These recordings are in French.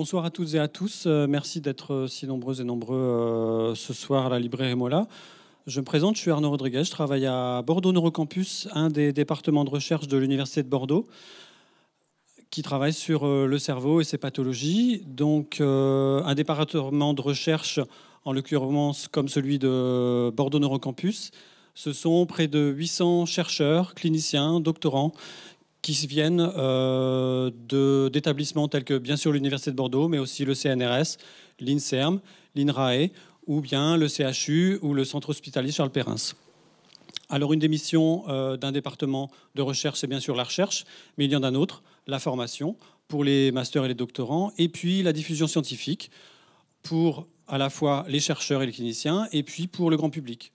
Bonsoir à toutes et à tous. Euh, merci d'être si nombreuses et nombreux euh, ce soir à la librairie Mola. Je me présente, je suis Arnaud Rodriguez, je travaille à Bordeaux Neurocampus, un des départements de recherche de l'Université de Bordeaux, qui travaille sur euh, le cerveau et ses pathologies. Donc, un département de recherche, en l'occurrence comme celui de Bordeaux Neurocampus, ce sont près de 800 chercheurs, cliniciens, doctorants qui viennent euh, d'établissements tels que bien sûr l'Université de Bordeaux, mais aussi le CNRS, l'INSERM, l'INRAE, ou bien le CHU ou le Centre hospitalier Charles Perrins. Alors une des missions euh, d'un département de recherche, c'est bien sûr la recherche, mais il y en a un autre, la formation pour les masters et les doctorants, et puis la diffusion scientifique pour à la fois les chercheurs et les cliniciens, et puis pour le grand public.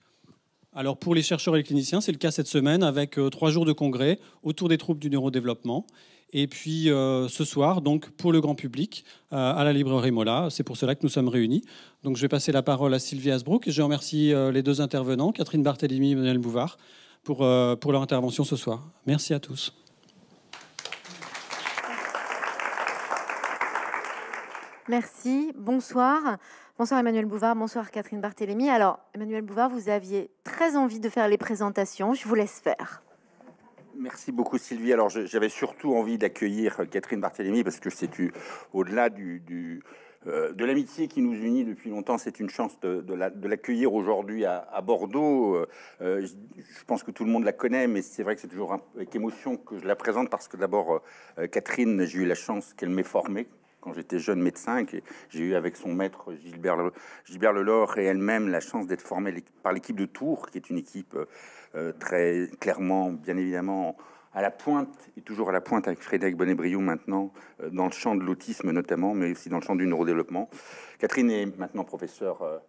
Alors pour les chercheurs et les cliniciens, c'est le cas cette semaine avec euh, trois jours de congrès autour des troubles du neurodéveloppement. Et puis euh, ce soir, donc pour le grand public, euh, à la librairie Mola, c'est pour cela que nous sommes réunis. Donc je vais passer la parole à Sylvie Asbrook et je remercie les deux intervenants, Catherine Barthélémy et Emmanuel Bouvard, pour, pour leur intervention ce soir. Merci à tous. Merci, bonsoir. Bonsoir Emmanuel Bouvard, bonsoir Catherine Barthélémy. Alors Emmanuel Bouvard, vous aviez très envie de faire les présentations, je vous laisse faire. Merci beaucoup Sylvie. Alors j'avais surtout envie d'accueillir Catherine Barthélémy parce que c'est au-delà du, euh, de l'amitié qui nous unit depuis longtemps, c'est une chance de, l'accueillir aujourd'hui à, Bordeaux. Euh, euh, je pense que tout le monde la connaît, mais c'est vrai que c'est toujours avec émotion que je la présente parce que d'abord, Catherine, j'ai eu la chance qu'elle m'ait formée quand j'étais jeune médecin. J'ai eu avec son maître Gilbert, Gilbert Lelore et elle-même la chance d'être formée par l'équipe de Tours, qui est une équipe euh, euh, très clairement, bien évidemment, à la pointe, et toujours à la pointe avec Frédéric Bonnet-Briou maintenant, euh, dans le champ de l'autisme notamment, mais aussi dans le champ du neurodéveloppement. Catherine est maintenant professeure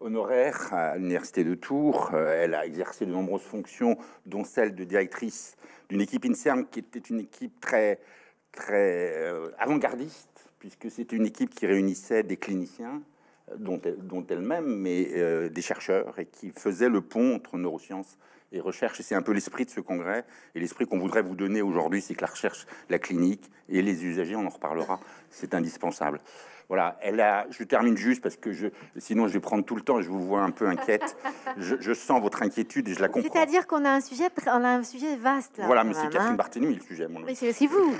honoraire à l'Université de Tours. elle a exercé de nombreuses fonctions, dont celle de directrice d'une équipe INSERM qui était une équipe très, très avant-gardiste puisque c'est une équipe qui réunissait des cliniciens, euh, dont, elle-même, mais euh, des chercheurs, et qui faisait le pont entre neurosciences et recherche. Et c'est un peu l'esprit de ce congrès, et l'esprit qu'on voudrait vous donner aujourd'hui, c'est que la recherche, la clinique et les usagers, on en reparlera, c'est indispensable. Voilà, elle a, je termine juste parce que je, sinon je vais prendre tout le temps et je vous vois un peu inquiète. Je, sens votre inquiétude et je la comprends. C'est-à-dire qu'on a un sujet, on a un sujet vaste. voilà, Monsieur Catherine hein. Barthélemy, le sujet. Mais c'est aussi vous.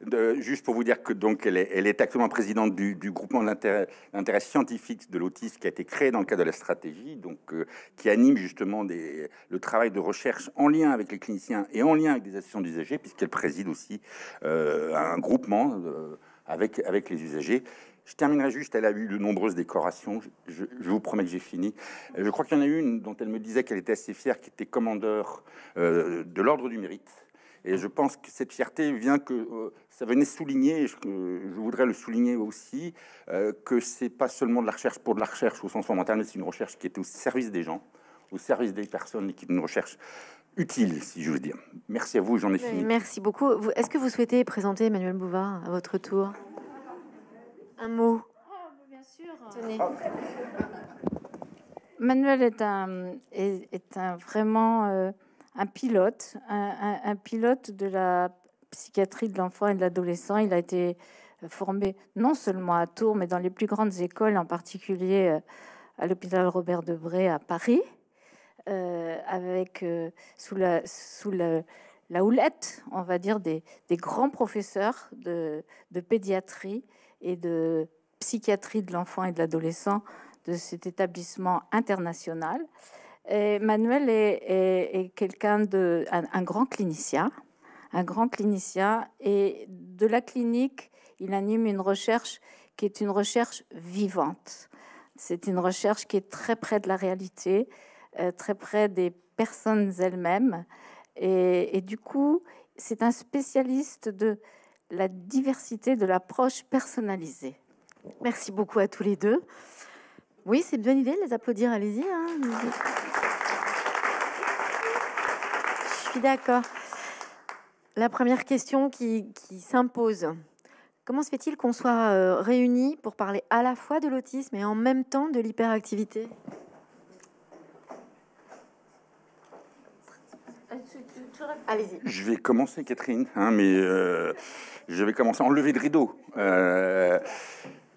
juste pour vous dire que donc elle est, elle est actuellement présidente du, groupement d'intérêt scientifique de l'autisme qui a été créé dans le cadre de la stratégie, donc euh, qui anime justement des, le travail de recherche en lien avec les cliniciens et en lien avec des associations d'usagers, puisqu'elle préside aussi euh, un groupement euh, avec avec les usagers. Je terminerai juste, elle a eu de nombreuses décorations, je, vous promets que j'ai fini. Je crois qu'il y en a une dont elle me disait qu'elle était assez fière, qui était commandeur euh, de l'Ordre du Mérite. Et je pense que cette fierté vient que euh, ça venait souligner, je, je, voudrais le souligner aussi, euh, que c'est pas seulement de la recherche pour de la recherche au sens fondamental, mais c'est une recherche qui est au service des gens, au service des personnes et qui est une recherche utile, si je veux dire. Merci à vous, j'en ai fini. Merci beaucoup. Est-ce que vous souhaitez présenter Emmanuel Bouvard à votre tour? Un mot. Bien sûr. Manuel est un, est, un vraiment euh, un pilote, un, pilote de la psychiatrie de l'enfant et de l'adolescent. Il a été formé non seulement à Tours, mais dans les plus grandes écoles, en particulier euh, à l'hôpital Robert Debré à Paris, euh, avec sous la sous la, la, houlette, on va dire, des, des grands professeurs de, de pédiatrie et de psychiatrie de l'enfant et de l'adolescent de cet établissement international. Et Manuel est, quelqu'un de un, grand clinicien, un grand clinicien, et de la clinique, il anime une recherche qui est une recherche vivante. C'est une recherche qui est très près de la réalité, euh, très près des personnes elles-mêmes, et, et du coup, c'est un spécialiste de la diversité de l'approche personnalisée. Merci beaucoup à tous les deux. Oui, c'est une bonne idée de les applaudir, allez-y. Hein. Je suis d'accord. La première question qui, s'impose. Comment se fait-il qu'on soit euh, réunis pour parler à la fois de l'autisme et en même temps de l'hyperactivité? Je vais commencer, Catherine, hein, mais euh, je vais commencer à enlever le rideau.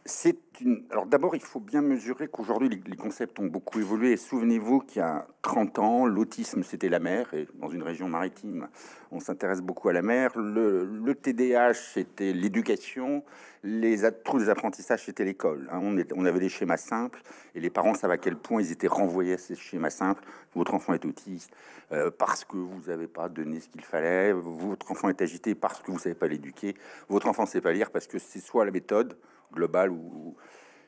c'est alors d'abord, il faut bien mesurer qu'aujourd'hui, les, concepts ont beaucoup évolué. Souvenez-vous qu'il y a 30 ans, l'autisme, c'était la mer, et dans une région maritime, on s'intéresse beaucoup à la mer. Le, le TDAH, c'était l'éducation. Les troubles des apprentissages, c'était l'école. Hein. On, avait des schémas simples, et les parents savent à quel point ils étaient renvoyés à ces schémas simples. Votre enfant est autiste euh, parce que vous n'avez pas donné ce qu'il fallait. Votre enfant est agité parce que vous ne savez pas l'éduquer. Votre enfant ne sait pas lire parce que c'est soit la méthode globale ou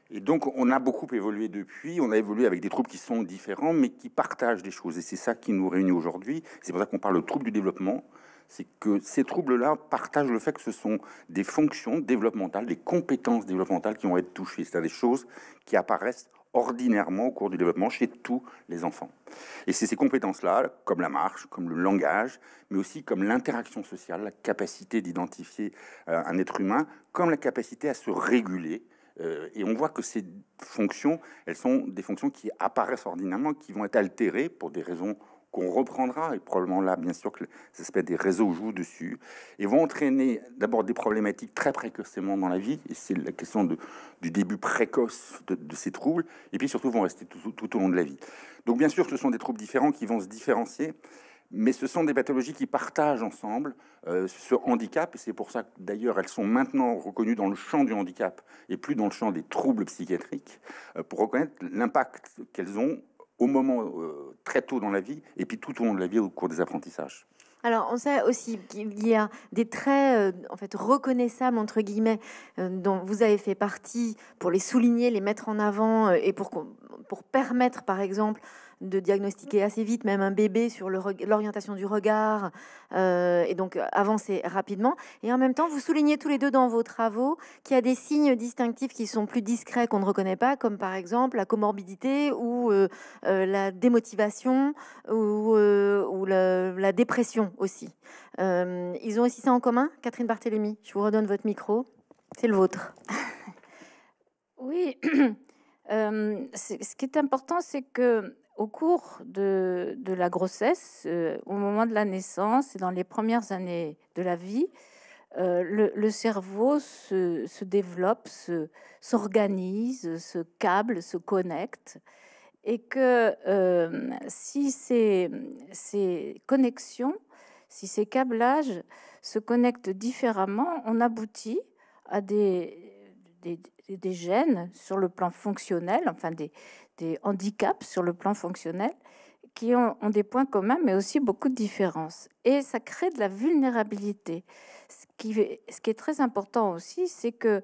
et donc, on a beaucoup évolué depuis. On a évolué avec des troubles qui sont différents, mais qui partagent des choses. Et c'est ça qui nous réunit aujourd'hui. C'est pour ça qu'on parle de troubles du développement. C'est que ces troubles-là partagent le fait que ce sont des fonctions développementales, des compétences développementales qui vont être touchées. C'est-à-dire des choses qui apparaissent ordinairement au cours du développement chez tous les enfants. Et c'est ces compétences-là, comme la marche, comme le langage, mais aussi comme l'interaction sociale, la capacité d'identifier euh, un être humain, comme la capacité à se réguler, euh, et on voit que ces fonctions, elles sont des fonctions qui apparaissent ordinairement, qui vont être altérées pour des raisons qu'on reprendra, et probablement là, bien sûr, que les aspects des réseaux jouent dessus, et vont entraîner d'abord des problématiques très précocement dans la vie, et c'est la question du début précoce de, ces troubles, et puis surtout vont rester tout, au long de la vie. Donc bien sûr, ce sont des troubles différents qui vont se différencier, mais ce sont des pathologies qui partagent ensemble euh, ce handicap, et c'est pour ça d'ailleurs elles sont maintenant reconnues dans le champ du handicap et plus dans le champ des troubles psychiatriques, euh, pour reconnaître l'impact qu'elles ont au moment euh, très tôt dans la vie et puis tout au long de la vie au cours des apprentissages. Alors, on sait aussi qu'il y a des traits en fait reconnaissables entre guillemets dont vous avez fait partie pour les souligner, les mettre en avant et pour pour permettre, par exemple, de diagnostiquer assez vite même un bébé sur l'orientation du regard euh, et donc avancer rapidement. Et en même temps, vous soulignez tous les deux dans vos travaux qu'il y a des signes distinctifs qui sont plus discrets qu'on ne reconnaît pas, comme par exemple la comorbidité ou euh, euh, la démotivation ou la, dépression aussi. ils ont aussi ça en commun, Catherine Barthélémy? Je vous redonne votre micro. C'est le vôtre. Oui. ce qui est important, c'est que au cours de, la grossesse, euh, au moment de la naissance et dans les premières années de la vie, euh, le, cerveau se, développe, s'organise, se, câble, se connecte, et que euh, si ces, connexions, si ces câblages se connectent différemment, on aboutit à des, des, des gènes sur le plan fonctionnel, enfin des, des handicaps sur le plan fonctionnel qui ont, des points communs, mais aussi beaucoup de différences. Et ça crée de la vulnérabilité. Ce qui, est très important aussi, c'est que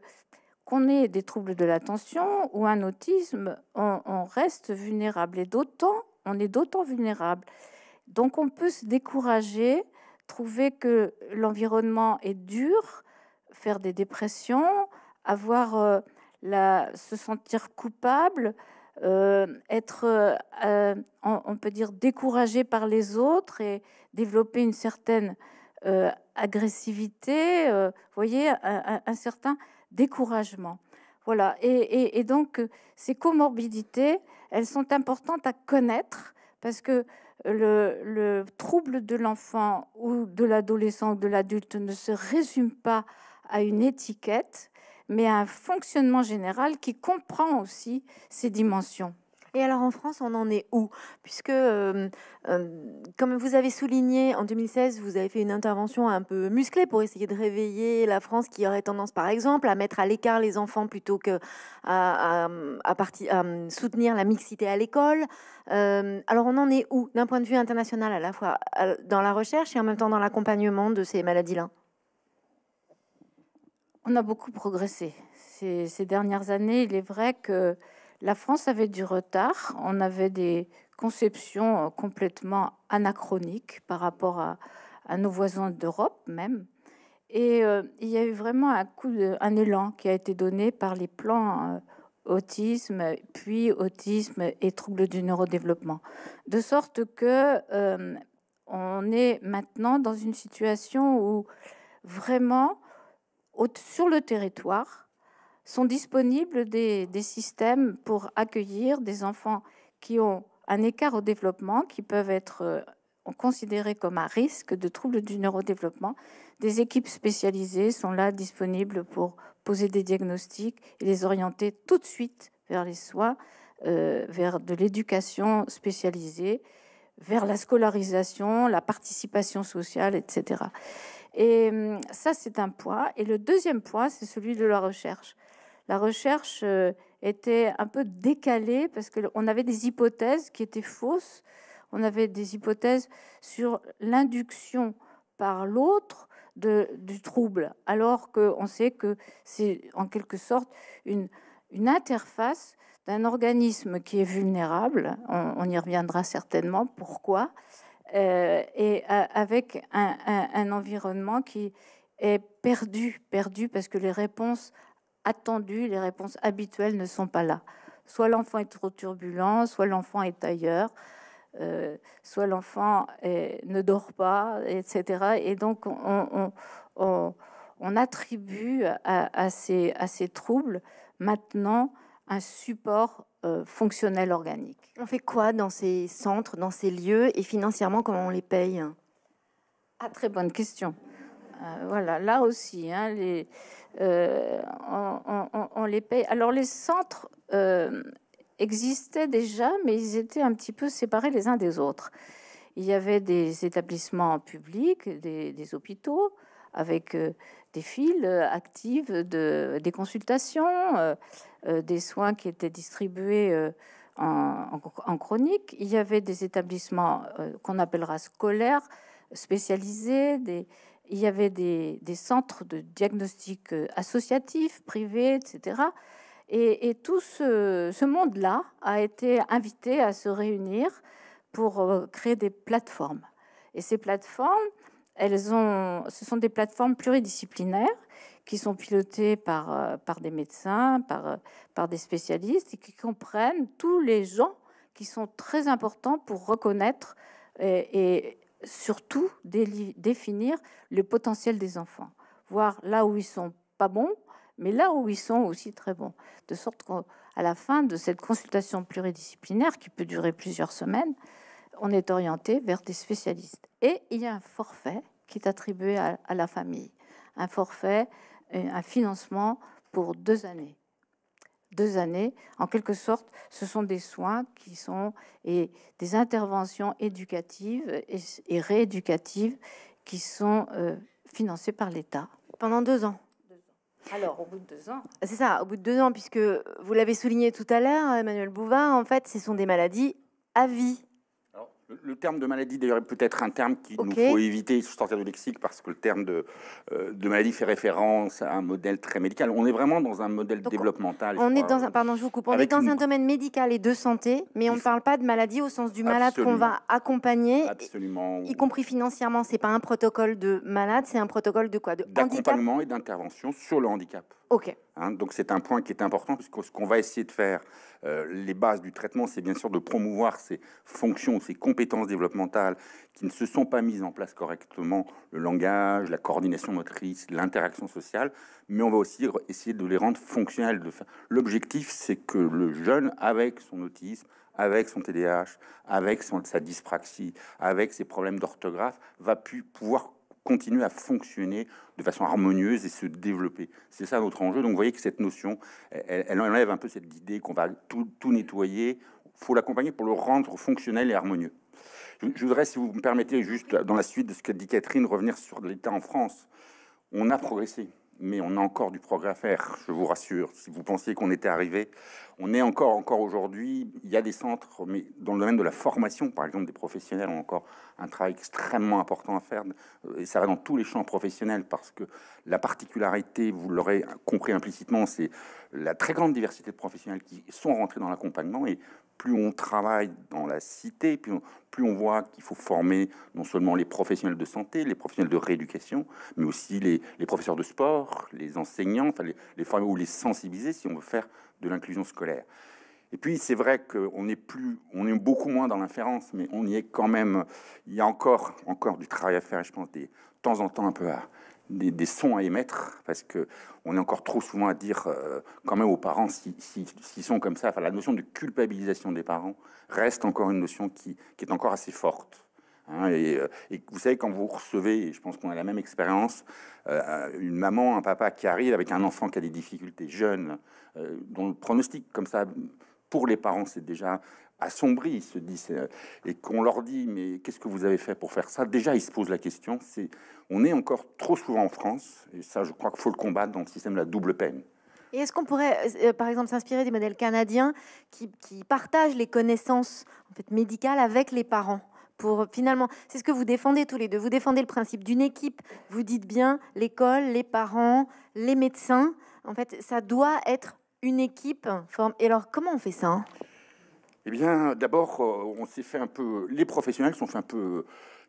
qu'on ait des troubles de l'attention ou un autisme, on, reste vulnérable. Et d'autant, on est d'autant vulnérable. Donc on peut se décourager, trouver que l'environnement est dur, faire des dépressions, avoir euh, la, se sentir coupable, euh, être, euh, on, peut dire, découragé par les autres et développer une certaine euh, agressivité, vous voyez, un, certain découragement. Voilà, et, donc ces comorbidités, elles sont importantes à connaître parce que le trouble de l'enfant ou de l'adolescent ou de l'adulte ne se résume pas à une étiquette, mais un fonctionnement général qui comprend aussi ces dimensions. Et alors en France, on en est où? Puisque, euh, euh, comme vous avez souligné, en 2016, vous avez fait une intervention un peu musclée pour essayer de réveiller la France qui aurait tendance, par exemple, à mettre à l'écart les enfants plutôt que à, soutenir la mixité à l'école. Euh, alors on en est où? D'un point de vue international, à la fois dans la recherche et en même temps dans l'accompagnement de ces maladies-là? On a beaucoup progressé. Ces, dernières années, il est vrai que la France avait du retard. On avait des conceptions euh, complètement anachroniques par rapport à, nos voisins d'Europe même. Et euh, il y a eu vraiment un coup, de, un élan qui a été donné par les plans euh, autisme, puis autisme et troubles du neurodéveloppement, de sorte que on est maintenant dans une situation où vraiment sur le territoire sont disponibles des, systèmes pour accueillir des enfants qui ont un écart au développement, qui peuvent être euh, considérés comme à risque de troubles du neurodéveloppement. Des équipes spécialisées sont là disponibles pour poser des diagnostics et les orienter tout de suite vers les soins, euh, vers de l'éducation spécialisée, vers la scolarisation, la participation sociale, etc. Et hum, ça, c'est un point. Et le deuxième point, c'est celui de la recherche. La recherche euh, était un peu décalée parce qu'on avait des hypothèses qui étaient fausses. On avait des hypothèses sur l'induction par l'autre du trouble, alors qu'on sait que c'est en quelque sorte une, une interface d'un organisme qui est vulnérable, on, y reviendra certainement, pourquoi, euh, et avec un, environnement qui est perdu, perdu parce que les réponses attendues, les réponses habituelles ne sont pas là. Soit l'enfant est trop turbulent, soit l'enfant est ailleurs, euh, soit l'enfant ne dort pas, etc. Et donc on, attribue à ces troubles maintenant un support euh, fonctionnel organique. On fait quoi dans ces centres, dans ces lieux et financièrement comment on les paye? Ah très bonne question. Euh, voilà, là aussi, hein, les, euh, on, les paye. Alors les centres existaient déjà, mais ils étaient un petit peu séparés les uns des autres. Il y avait des établissements publics, des, hôpitaux, avec des files actives de, des consultations. Euh, des soins qui étaient distribués euh, en, chronique. Il y avait des établissements euh, qu'on appellera scolaires, spécialisés, il y avait des, centres de diagnostic associatifs, privés, etc. Et, tout ce, monde-là a été invité à se réunir pour créer des plateformes. Et ces plateformes, elles ont, ce sont des plateformes pluridisciplinaires qui sont pilotés par, euh, par des médecins, par, euh, par des spécialistes et qui comprennent tous les gens qui sont très importants pour reconnaître et, surtout définir le potentiel des enfants, voir là où ils sont pas bons, mais là où ils sont aussi très bons. De sorte qu'à la fin de cette consultation pluridisciplinaire, qui peut durer plusieurs semaines, on est orienté vers des spécialistes. Et il y a un forfait qui est attribué à, à la famille, un forfait un financement pour deux années. Deux années, en quelque sorte, ce sont des soins qui sont et des interventions éducatives et, rééducatives qui sont euh, financées par l'État. Pendant deux ans. Alors, au bout de deux ans. C'est ça, au bout de deux ans, puisque vous l'avez souligné tout à l'heure, Emmanuel Bouvard, en fait, ce sont des maladies à vie. Le terme de maladie, d'ailleurs, est peut-être un terme qu'il nous faut éviter, sortir du lexique, parce que le terme de, euh, de maladie fait référence à un modèle très médical. On est vraiment dans un modèle développemental. On est dans un, pardon, je vous coupe. On est dans un domaine médical et de santé, mais on ne parle pas de maladie au sens du malade qu'on va accompagner, Absolument. y compris financièrement. C'est pas un protocole de malade, c'est un protocole de quoi? De d'accompagnement et d'intervention sur le handicap. Hein, donc c'est un point qui est important puisque ce qu'on va essayer de faire, euh, les bases du traitement, c'est bien sûr de promouvoir ces fonctions, ces compétences développementales qui ne se sont pas mises en place correctement, le langage, la coordination motrice, l'interaction sociale, mais on va aussi essayer de les rendre fonctionnelles. L'objectif, c'est que le jeune, avec son autisme, avec son TDAH, avec son, sa dyspraxie, avec ses problèmes d'orthographe, va pu, pouvoir continuer à fonctionner de façon harmonieuse et se développer. C'est ça notre enjeu. Donc vous voyez que cette notion, elle, enlève un peu cette idée qu'on va tout, nettoyer. Il faut l'accompagner pour le rendre fonctionnel et harmonieux. Je, voudrais, si vous me permettez, juste dans la suite de ce qu'a dit Catherine, revenir sur l'État en France. On a progressé mais on a encore du progrès à faire, je vous rassure. Si vous pensiez qu'on était arrivé, on est encore, encore aujourd'hui, il y a des centres, mais dans le domaine de la formation, par exemple, des professionnels ont encore un travail extrêmement important à faire, et ça va dans tous les champs professionnels, parce que la particularité, vous l'aurez compris implicitement, c'est la très grande diversité de professionnels qui sont rentrés dans l'accompagnement, et plus on travaille dans la cité, plus on, voit qu'il faut former non seulement les professionnels de santé, les professionnels de rééducation, mais aussi les, professeurs de sport, les enseignants, enfin les, les former ou les sensibiliser si on veut faire de l'inclusion scolaire. Et puis c'est vrai qu'on est plus, on est beaucoup moins dans l'inférence, mais on y est quand même. Il y a encore, encore du travail à faire. Je pense des de temps en temps un peu à, des, sons à émettre, parce que on est encore trop souvent à dire euh, quand même aux parents s'ils si, sont comme ça. Enfin, la notion de culpabilisation des parents reste encore une notion qui, est encore assez forte. Hein, et, vous savez, quand vous recevez, je pense qu'on a la même expérience, une maman, un papa qui arrive avec un enfant qui a des difficultés jeunes, dont le pronostic comme ça pour les parents, c'est déjà assombri, ils se disent, et qu'on leur dit, mais qu'est-ce que vous avez fait pour faire ça? Déjà, ils se posent la question. C'est, on est encore trop souvent en France, et ça, je crois qu'il faut le combattre dans le système de la double peine. Et est-ce qu'on pourrait, euh, par exemple, s'inspirer des modèles canadiens qui, partagent les connaissances médicales avec les parents pour finalement, c'est ce que vous défendez tous les deux. Vous défendez le principe d'une équipe. Vous dites bien l'école, les parents, les médecins. En fait, ça doit être une équipe. Et alors, comment on fait ça hein? Eh bien, d'abord, euh, on s'est fait un peu. Les professionnels sont fait un peu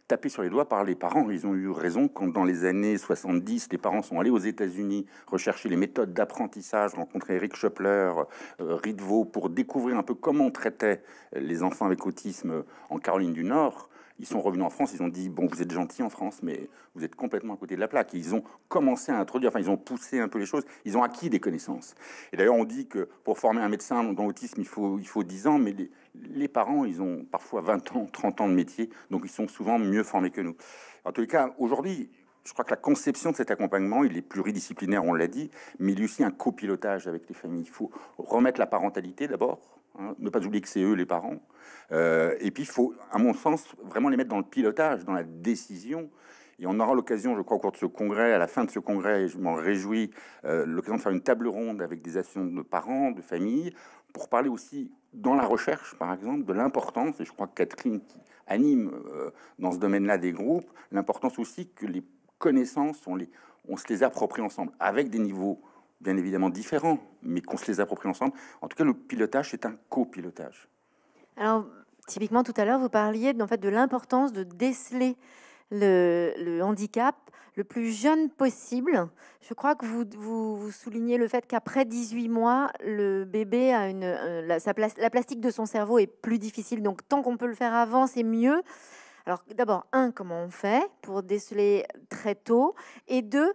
taper sur les doigts par les parents. Ils ont eu raison quand, dans les années 70, les parents sont allés aux États-Unis rechercher les méthodes d'apprentissage, rencontrer Eric Schöppler, euh, pour découvrir un peu comment on traitait les enfants avec autisme en Caroline du Nord. Ils sont revenus en France, ils ont dit bon, vous êtes gentils en France, mais vous êtes complètement à côté de la plaque. ils ont commencé à introduire, enfin, ils ont poussé un peu les choses, ils ont acquis des connaissances. Et d'ailleurs, on dit que pour former un médecin dans l'autisme, il faut, il faut 10 ans, mais les, parents, ils ont parfois 20 ans, 30 ans de métier, donc ils sont souvent mieux formés que nous. En tous les cas, aujourd'hui, je crois que la conception de cet accompagnement, il est pluridisciplinaire, on l'a dit, mais il y a aussi un copilotage avec les familles. Il faut remettre la parentalité d'abord, hein, ne pas oublier que c'est eux les parents. Euh, et puis, il faut, à mon sens, vraiment les mettre dans le pilotage, dans la décision. Et on aura l'occasion, je crois, au cours de ce congrès, à la fin de ce congrès, et je m'en réjouis, euh, l'occasion de faire une table ronde avec des associations de parents, de familles, pour parler aussi dans la recherche, par exemple, de l'importance, et je crois que Catherine qui anime euh, dans ce domaine-là des groupes, l'importance aussi que les connaissances, on, les, on se les approprie ensemble, avec des niveaux bien évidemment différents, mais qu'on se les approprie ensemble. En tout cas, le pilotage, c'est un copilotage. Alors, typiquement, tout à l'heure, vous parliez en fait, de l'importance de déceler le, handicap le plus jeune possible. Je crois que vous, vous, soulignez le fait qu'après 18 mois, le bébé a une, euh, sa la plastique de son cerveau est plus difficile. Donc, tant qu'on peut le faire avant, c'est mieux. Alors, d'abord, un, comment on fait pour déceler très tôt? Et deux,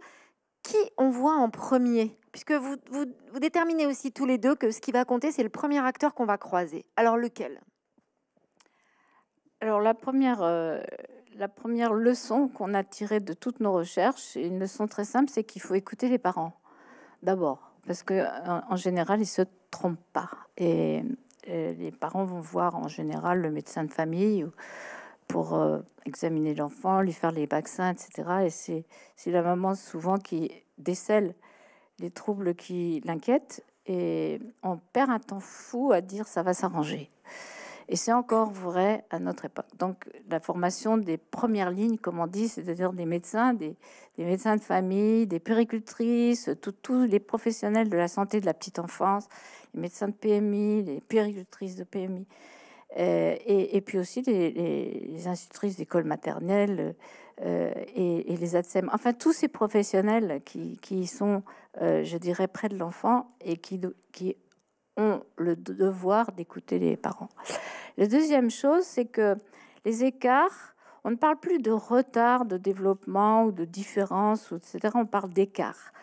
qui on voit en premier? Puisque vous, vous, déterminez aussi tous les deux que ce qui va compter, c'est le premier acteur qu'on va croiser. Alors, lequel? Alors la première, euh, la première leçon qu'on a tirée de toutes nos recherches, une leçon très simple, c'est qu'il faut écouter les parents d'abord, parce que en, général ils se trompent pas. Et, les parents vont voir en général le médecin de famille pour euh, examiner l'enfant, lui faire les vaccins, etc. Et c'est la maman souvent qui décèle les troubles qui l'inquiètent et on perd un temps fou à dire ça va s'arranger. Et c'est encore vrai à notre époque. Donc la formation des premières lignes, comme on dit, c'est-à-dire des médecins, des, médecins de famille, des péricultrices, tous les professionnels de la santé de la petite enfance, les médecins de PMI, les péricultrices de PMI, euh, et, puis aussi les, institutrices d'école maternelle euh, et, les ATSEM. Enfin, tous ces professionnels qui, sont, euh, je dirais, près de l'enfant et qui, qui ont le devoir d'écouter les parents. La deuxième chose, c'est que les écarts, on ne parle plus de retard de développement ou de différence, etc. On parle d'écart.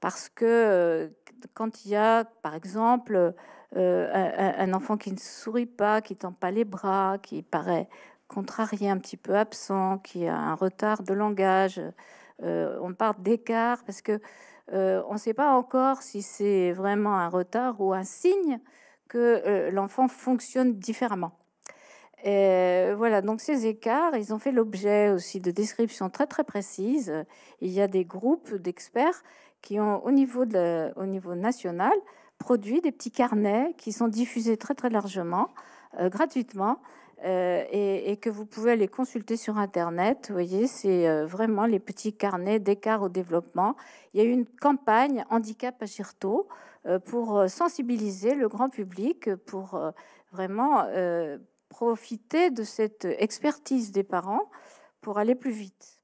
Parce que quand il y a, par exemple, euh, un, enfant qui ne sourit pas, qui tend pas les bras, qui paraît contrarié, un petit peu absent, qui a un retard de langage, euh, on parle d'écart parce que on ne sait pas encore si c'est vraiment un retard ou un signe que l'enfant fonctionne différemment. Voilà, donc ces écarts, ils ont fait l'objet aussi de descriptions très très précises. Il y a des groupes d'experts qui ont, au niveau national, produit des petits carnets qui sont diffusés très très largement, euh, gratuitement, euh, et, que vous pouvez aller consulter sur Internet. Vous voyez, c'est euh, vraiment les petits carnets d'écart au développement. Il y a eu une campagne Handicap à Girto pour sensibiliser le grand public, pour vraiment profiter de cette expertise des parents pour aller plus vite.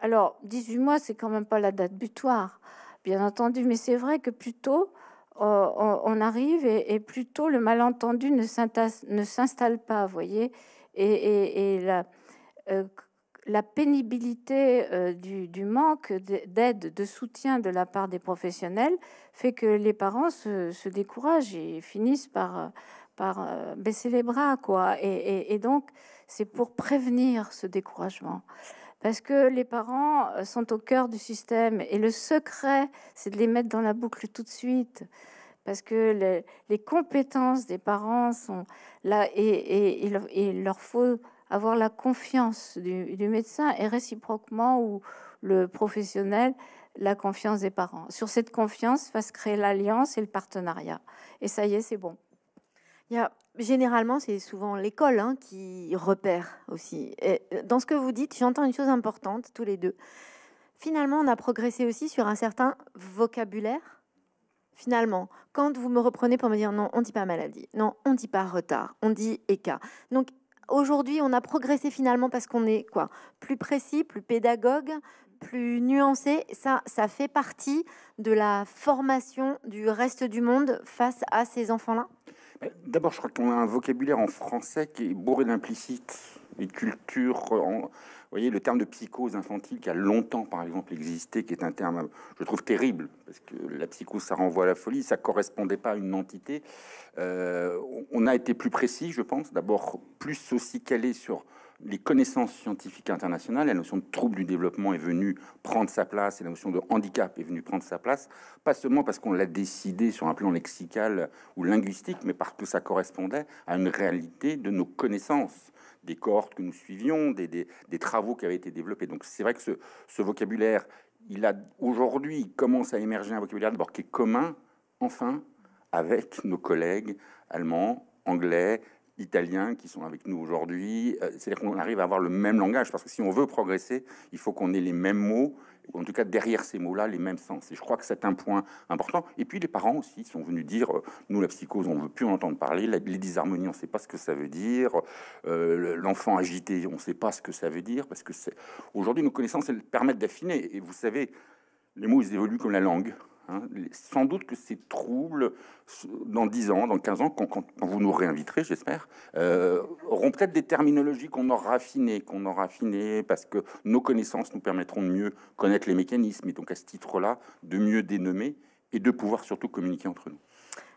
Alors, 18 mois, c'est quand même pas la date butoir, bien entendu, mais c'est vrai que plutôt euh, on arrive et, plutôt le malentendu ne s'installe pas, voyez, et, la, euh, la, pénibilité euh, du, manque d'aide, de soutien de la part des professionnels fait que les parents se, découragent et finissent par par baisser les bras, quoi. Et donc, c'est pour prévenir ce découragement. Parce que les parents sont au cœur du système et le secret, c'est de les mettre dans la boucle tout de suite parce que les, compétences des parents sont là et, il leur faut avoir la confiance du, médecin et réciproquement ou le professionnel la confiance des parents. Sur cette confiance va se créer l'alliance et le partenariat. Et ça y est, c'est bon. Il y a, généralement, c'est souvent l'école hein, qui repère aussi. Et euh, dans ce que vous dites, j'entends une chose importante tous les deux. Finalement, on a progressé aussi sur un certain vocabulaire finalement, quand vous me reprenez pour me dire non, on dit pas maladie, non, on dit pas retard, on dit écart. Donc aujourd'hui, on a progressé finalement parce qu'on est quoi Plus précis, plus pédagogue, plus nuancé. Ça, ça fait partie de la formation du reste du monde face à ces enfants-là? D'abord, je crois qu'on a un vocabulaire en français qui est bourré d'implicite, de culture voyez, le terme de psychose infantile qui a longtemps, par exemple, existé, qui est un terme, je trouve, terrible, parce que la psychose, ça renvoie à la folie, ça correspondait pas à une entité. Euh, on a été plus précis, je pense, d'abord plus aussi calé sur les connaissances scientifiques internationales, la notion de trouble du développement est venue prendre sa place et la notion de handicap est venue prendre sa place, pas seulement parce qu'on l'a décidé sur un plan lexical ou linguistique, mais parce que ça correspondait à une réalité de nos connaissances des cohortes que nous suivions, des, travaux qui avaient été développés. Donc c'est vrai que ce, ce vocabulaire, il a aujourd'hui commence à émerger un vocabulaire d'abord qui est commun, enfin, avec nos collègues allemands, anglais, italiens qui sont avec nous aujourd'hui. Euh, c'est-à-dire qu'on arrive à avoir le même langage, parce que si on veut progresser, il faut qu'on ait les mêmes mots, en tout cas derrière ces mots-là, les mêmes sens. Et je crois que c'est un point important. Et puis les parents aussi sont venus dire, euh, nous la psychose, on veut plus en entendre parler, les disharmonies, on ne sait pas ce que ça veut dire, euh, l'enfant agité, on ne sait pas ce que ça veut dire, parce que aujourd'hui nos connaissances, elles permettent d'affiner. Et vous savez, les mots, ils évoluent comme la langue. Hein. Sans doute que ces troubles, dans 10 ans, dans 15 ans, quand, vous nous réinviterez, j'espère, euh, auront peut-être des terminologies qu'on aura affinées, qu'on aura affinées, parce que nos connaissances nous permettront de mieux connaître les mécanismes, et donc à ce titre-là, de mieux dénommer et de pouvoir surtout communiquer entre nous.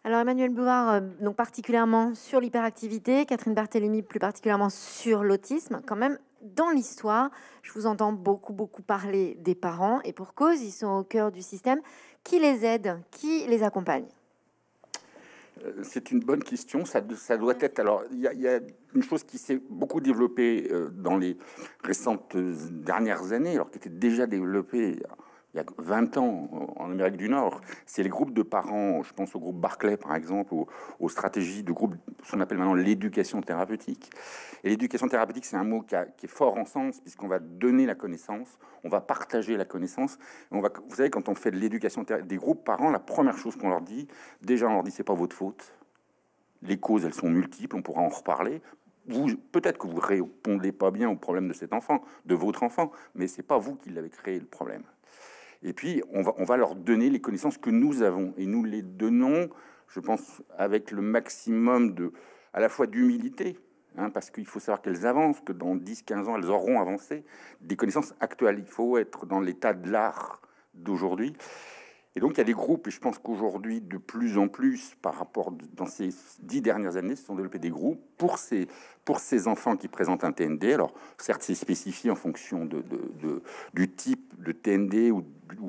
Alors Emmanuel Bouvard, euh, donc particulièrement sur l'hyperactivité, Catherine Barthélemy plus particulièrement sur l'autisme, quand même dans l'histoire, je vous entends beaucoup beaucoup parler des parents et pour cause, ils sont au cœur du système. Qui les aide? Qui les accompagne? Euh, c'est une bonne question. Ça, doit être. Alors, il y, a une chose qui s'est beaucoup développée euh, dans les récentes dernières années, alors qui était déjà développée il y a 20 ans en Amérique du Nord, c'est les groupes de parents, je pense au groupe Barclay par exemple, aux, stratégies de groupe, ce qu'on appelle maintenant l'éducation thérapeutique. Et l'éducation thérapeutique, c'est un mot qui, est fort en sens, puisqu'on va donner la connaissance, on va partager la connaissance. On va, vous savez, quand on fait de l'éducation des groupes parents, la première chose qu'on leur dit, déjà on leur dit c'est pas votre faute. Les causes, elles sont multiples, on pourra en reparler vous, peut-être que vous répondez pas bien au problème de cet enfant, de votre enfant, mais c'est pas vous qui l'avez créé le problème. Et puis, on va, leur donner les connaissances que nous avons. Et nous les donnons, je pense, avec le maximum de, à la fois d'humilité, hein, parce qu'il faut savoir qu'elles avancent, que dans 10-15 ans, elles auront avancé, des connaissances actuelles. Il faut être dans l'état de l'art d'aujourd'hui. Et donc, il y a des groupes, et je pense qu'aujourd'hui, de plus en plus, par rapport dans ces dix dernières années, se sont développés des groupes pour ces, pour ces enfants qui présentent un TND. Alors, certes, c'est spécifié en fonction de, du type de TND ou,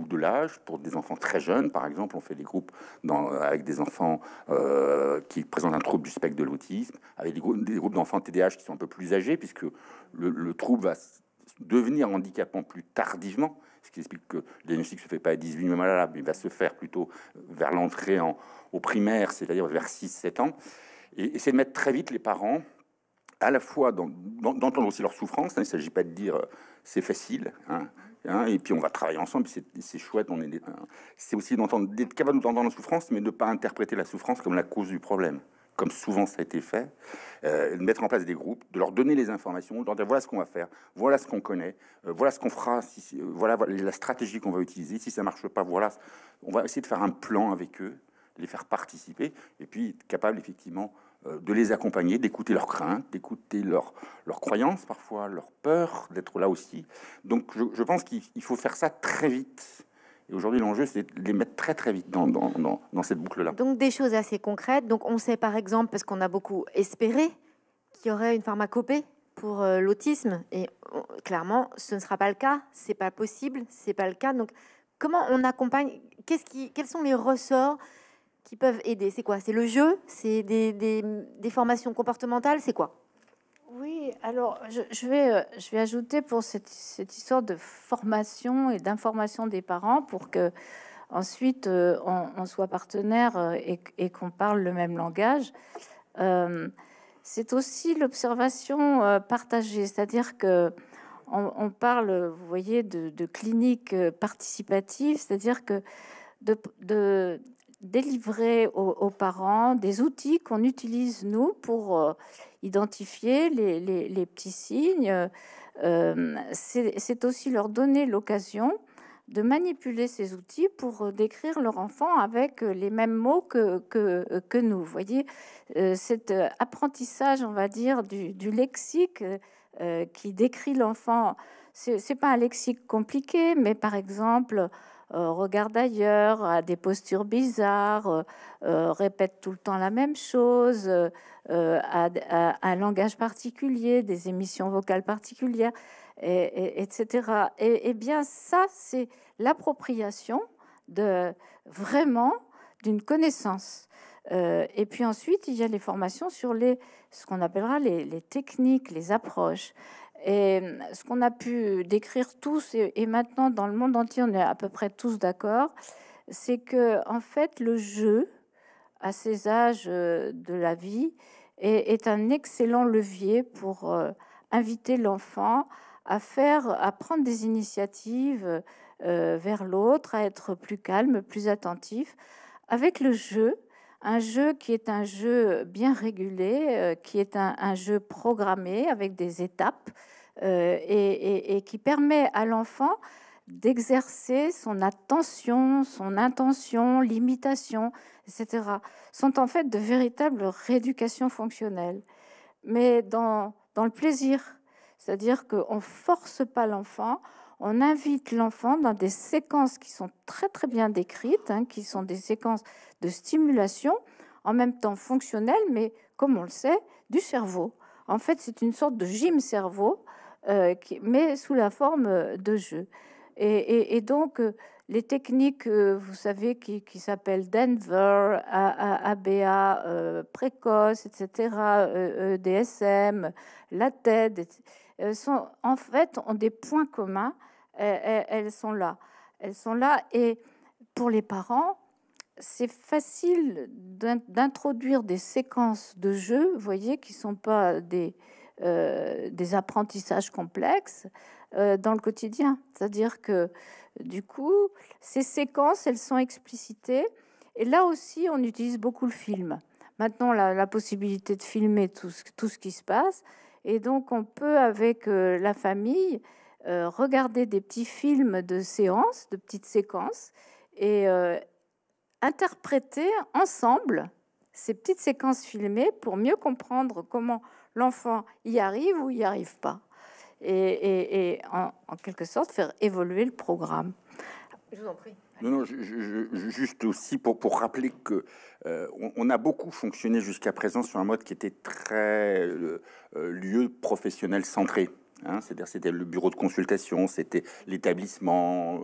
de l'âge. Pour des enfants très jeunes, par exemple, on fait des groupes avec des enfants euh, qui présentent un trouble du spectre de l'autisme, avec des, groupes, d'enfants TDAH qui sont un peu plus âgés, puisque le trouble va devenir handicapant plus tardivement ce qui explique que le diagnostic se fait pas à 18 mois malade, mais va se faire plutôt vers l'entrée en, au primaire, c'est-à-dire vers 6-7 ans. Et, c'est de mettre très vite les parents à la fois d'entendre aussi leur souffrance. Hein. il ne s'agit pas de dire euh, c'est facile, hein, hein, et puis on va travailler ensemble, c'est chouette. On est, c'est aussi d'entendre, d'être capable d'entendre la souffrance, mais de ne pas interpréter la souffrance comme la cause du problème comme souvent ça a été fait, euh, de mettre en place des groupes, de leur donner les informations, de leur dire voilà ce qu'on va faire, voilà ce qu'on connaît, euh, voilà ce qu'on fera, si, euh, voilà, la stratégie qu'on va utiliser. Si ça marche pas, voilà, on va essayer de faire un plan avec eux, les faire participer, et puis être capable effectivement de les accompagner, d'écouter leurs craintes, d'écouter leurs leurs croyances parfois, leurs peurs, d'être là aussi. Donc je pense qu'il faut faire ça très vite Et aujourd'hui, l'enjeu, c'est de les mettre très très vite dans, dans, dans, cette boucle-là. Donc des choses assez concrètes. Donc on sait par exemple, parce qu'on a beaucoup espéré, qu'il y aurait une pharmacopée pour euh, l'autisme. Et clairement, ce ne sera pas le cas. C'est pas possible. C'est pas le cas. Donc comment on accompagne? Qu'est-ce qui, Quels sont les ressorts qui peuvent aider? C'est quoi? C'est le jeu? C'est des, des, des formations comportementales? C'est quoi? Oui, alors je, vais, euh, je vais ajouter pour cette, cette histoire de formation et d'information des parents pour que ensuite euh, on, soit partenaire euh, et, qu'on parle le même langage. c'est aussi l'observation partagée, c'est-à-dire que on, parle, vous voyez, de, de clinique participative, c'est-à-dire que de, délivrer aux, parents des outils qu'on utilise nous pour identifier les, petits signes. Euh, c'est aussi leur donner l'occasion de manipuler ces outils pour décrire leur enfant avec les mêmes mots que, que, nous. Vous voyez, euh, cet apprentissage, on va dire, du, du lexique qui décrit l'enfant, c'est pas un lexique compliqué, mais par exemple, euh, regarde ailleurs, a des postures bizarres, euh, euh, répète tout le temps la même chose, a, un langage particulier, des émissions vocales particulières, et, etc. Et, bien ça, c'est l'appropriation de vraiment d'une connaissance. et puis ensuite, il y a les formations sur les, ce qu'on appellera les, techniques, les approches. Et ce qu'on a pu décrire tous, et, maintenant dans le monde entier, on est à peu près tous d'accord, c'est que en fait, le jeu, à ces âges euh, de la vie, est, un excellent levier pour euh, inviter l'enfant à faire, à prendre des initiatives euh, vers l'autre, à être plus calme, plus attentif, avec le jeu, un jeu qui est un jeu bien régulé, qui est un, jeu programmé avec des étapes euh, et, qui permet à l'enfant d'exercer son attention, son intention, l'imitation, etc., sont en fait de véritables rééducations fonctionnelles. Mais dans, dans le plaisir, c'est-à-dire qu'on ne force pas l'enfant, on invite l'enfant dans des séquences qui sont très très bien décrites, hein, qui sont des séquences de stimulation, en même temps fonctionnelles, mais comme on le sait, du cerveau. En fait, c'est une sorte de gym cerveau euh, mais sous la forme euh, de jeu. Et, donc, euh, les techniques, vous savez, qui, qui s'appellent Denver, ABA précoce, etc., DSM, la TED, sont, en fait, ont des points communs. Elles, sont là. Elles sont là. Et pour les parents, c'est facile d'introduire des séquences de jeux, vous voyez, qui ne sont pas des, euh, apprentissages complexes euh, dans le quotidien. C'est-à-dire que du coup, ces séquences, elles sont explicitées. Et là aussi, on utilise beaucoup le film. Maintenant, la, la possibilité de filmer tout ce, qui se passe. Et donc, on peut, avec euh, la famille, regarder des petits films de séances, de petites séquences, et interpréter ensemble ces petites séquences filmées pour mieux comprendre comment l'enfant y arrive ou y arrive pas. Et, en, quelque sorte faire évoluer le programme. Je vous en prie. Non, non, juste aussi pour, pour rappeler que euh, on, a beaucoup fonctionné jusqu'à présent sur un mode qui était très euh, euh, lieu professionnel centré. Hein, c'est-à-dire c'était le bureau de consultation, c'était l'établissement,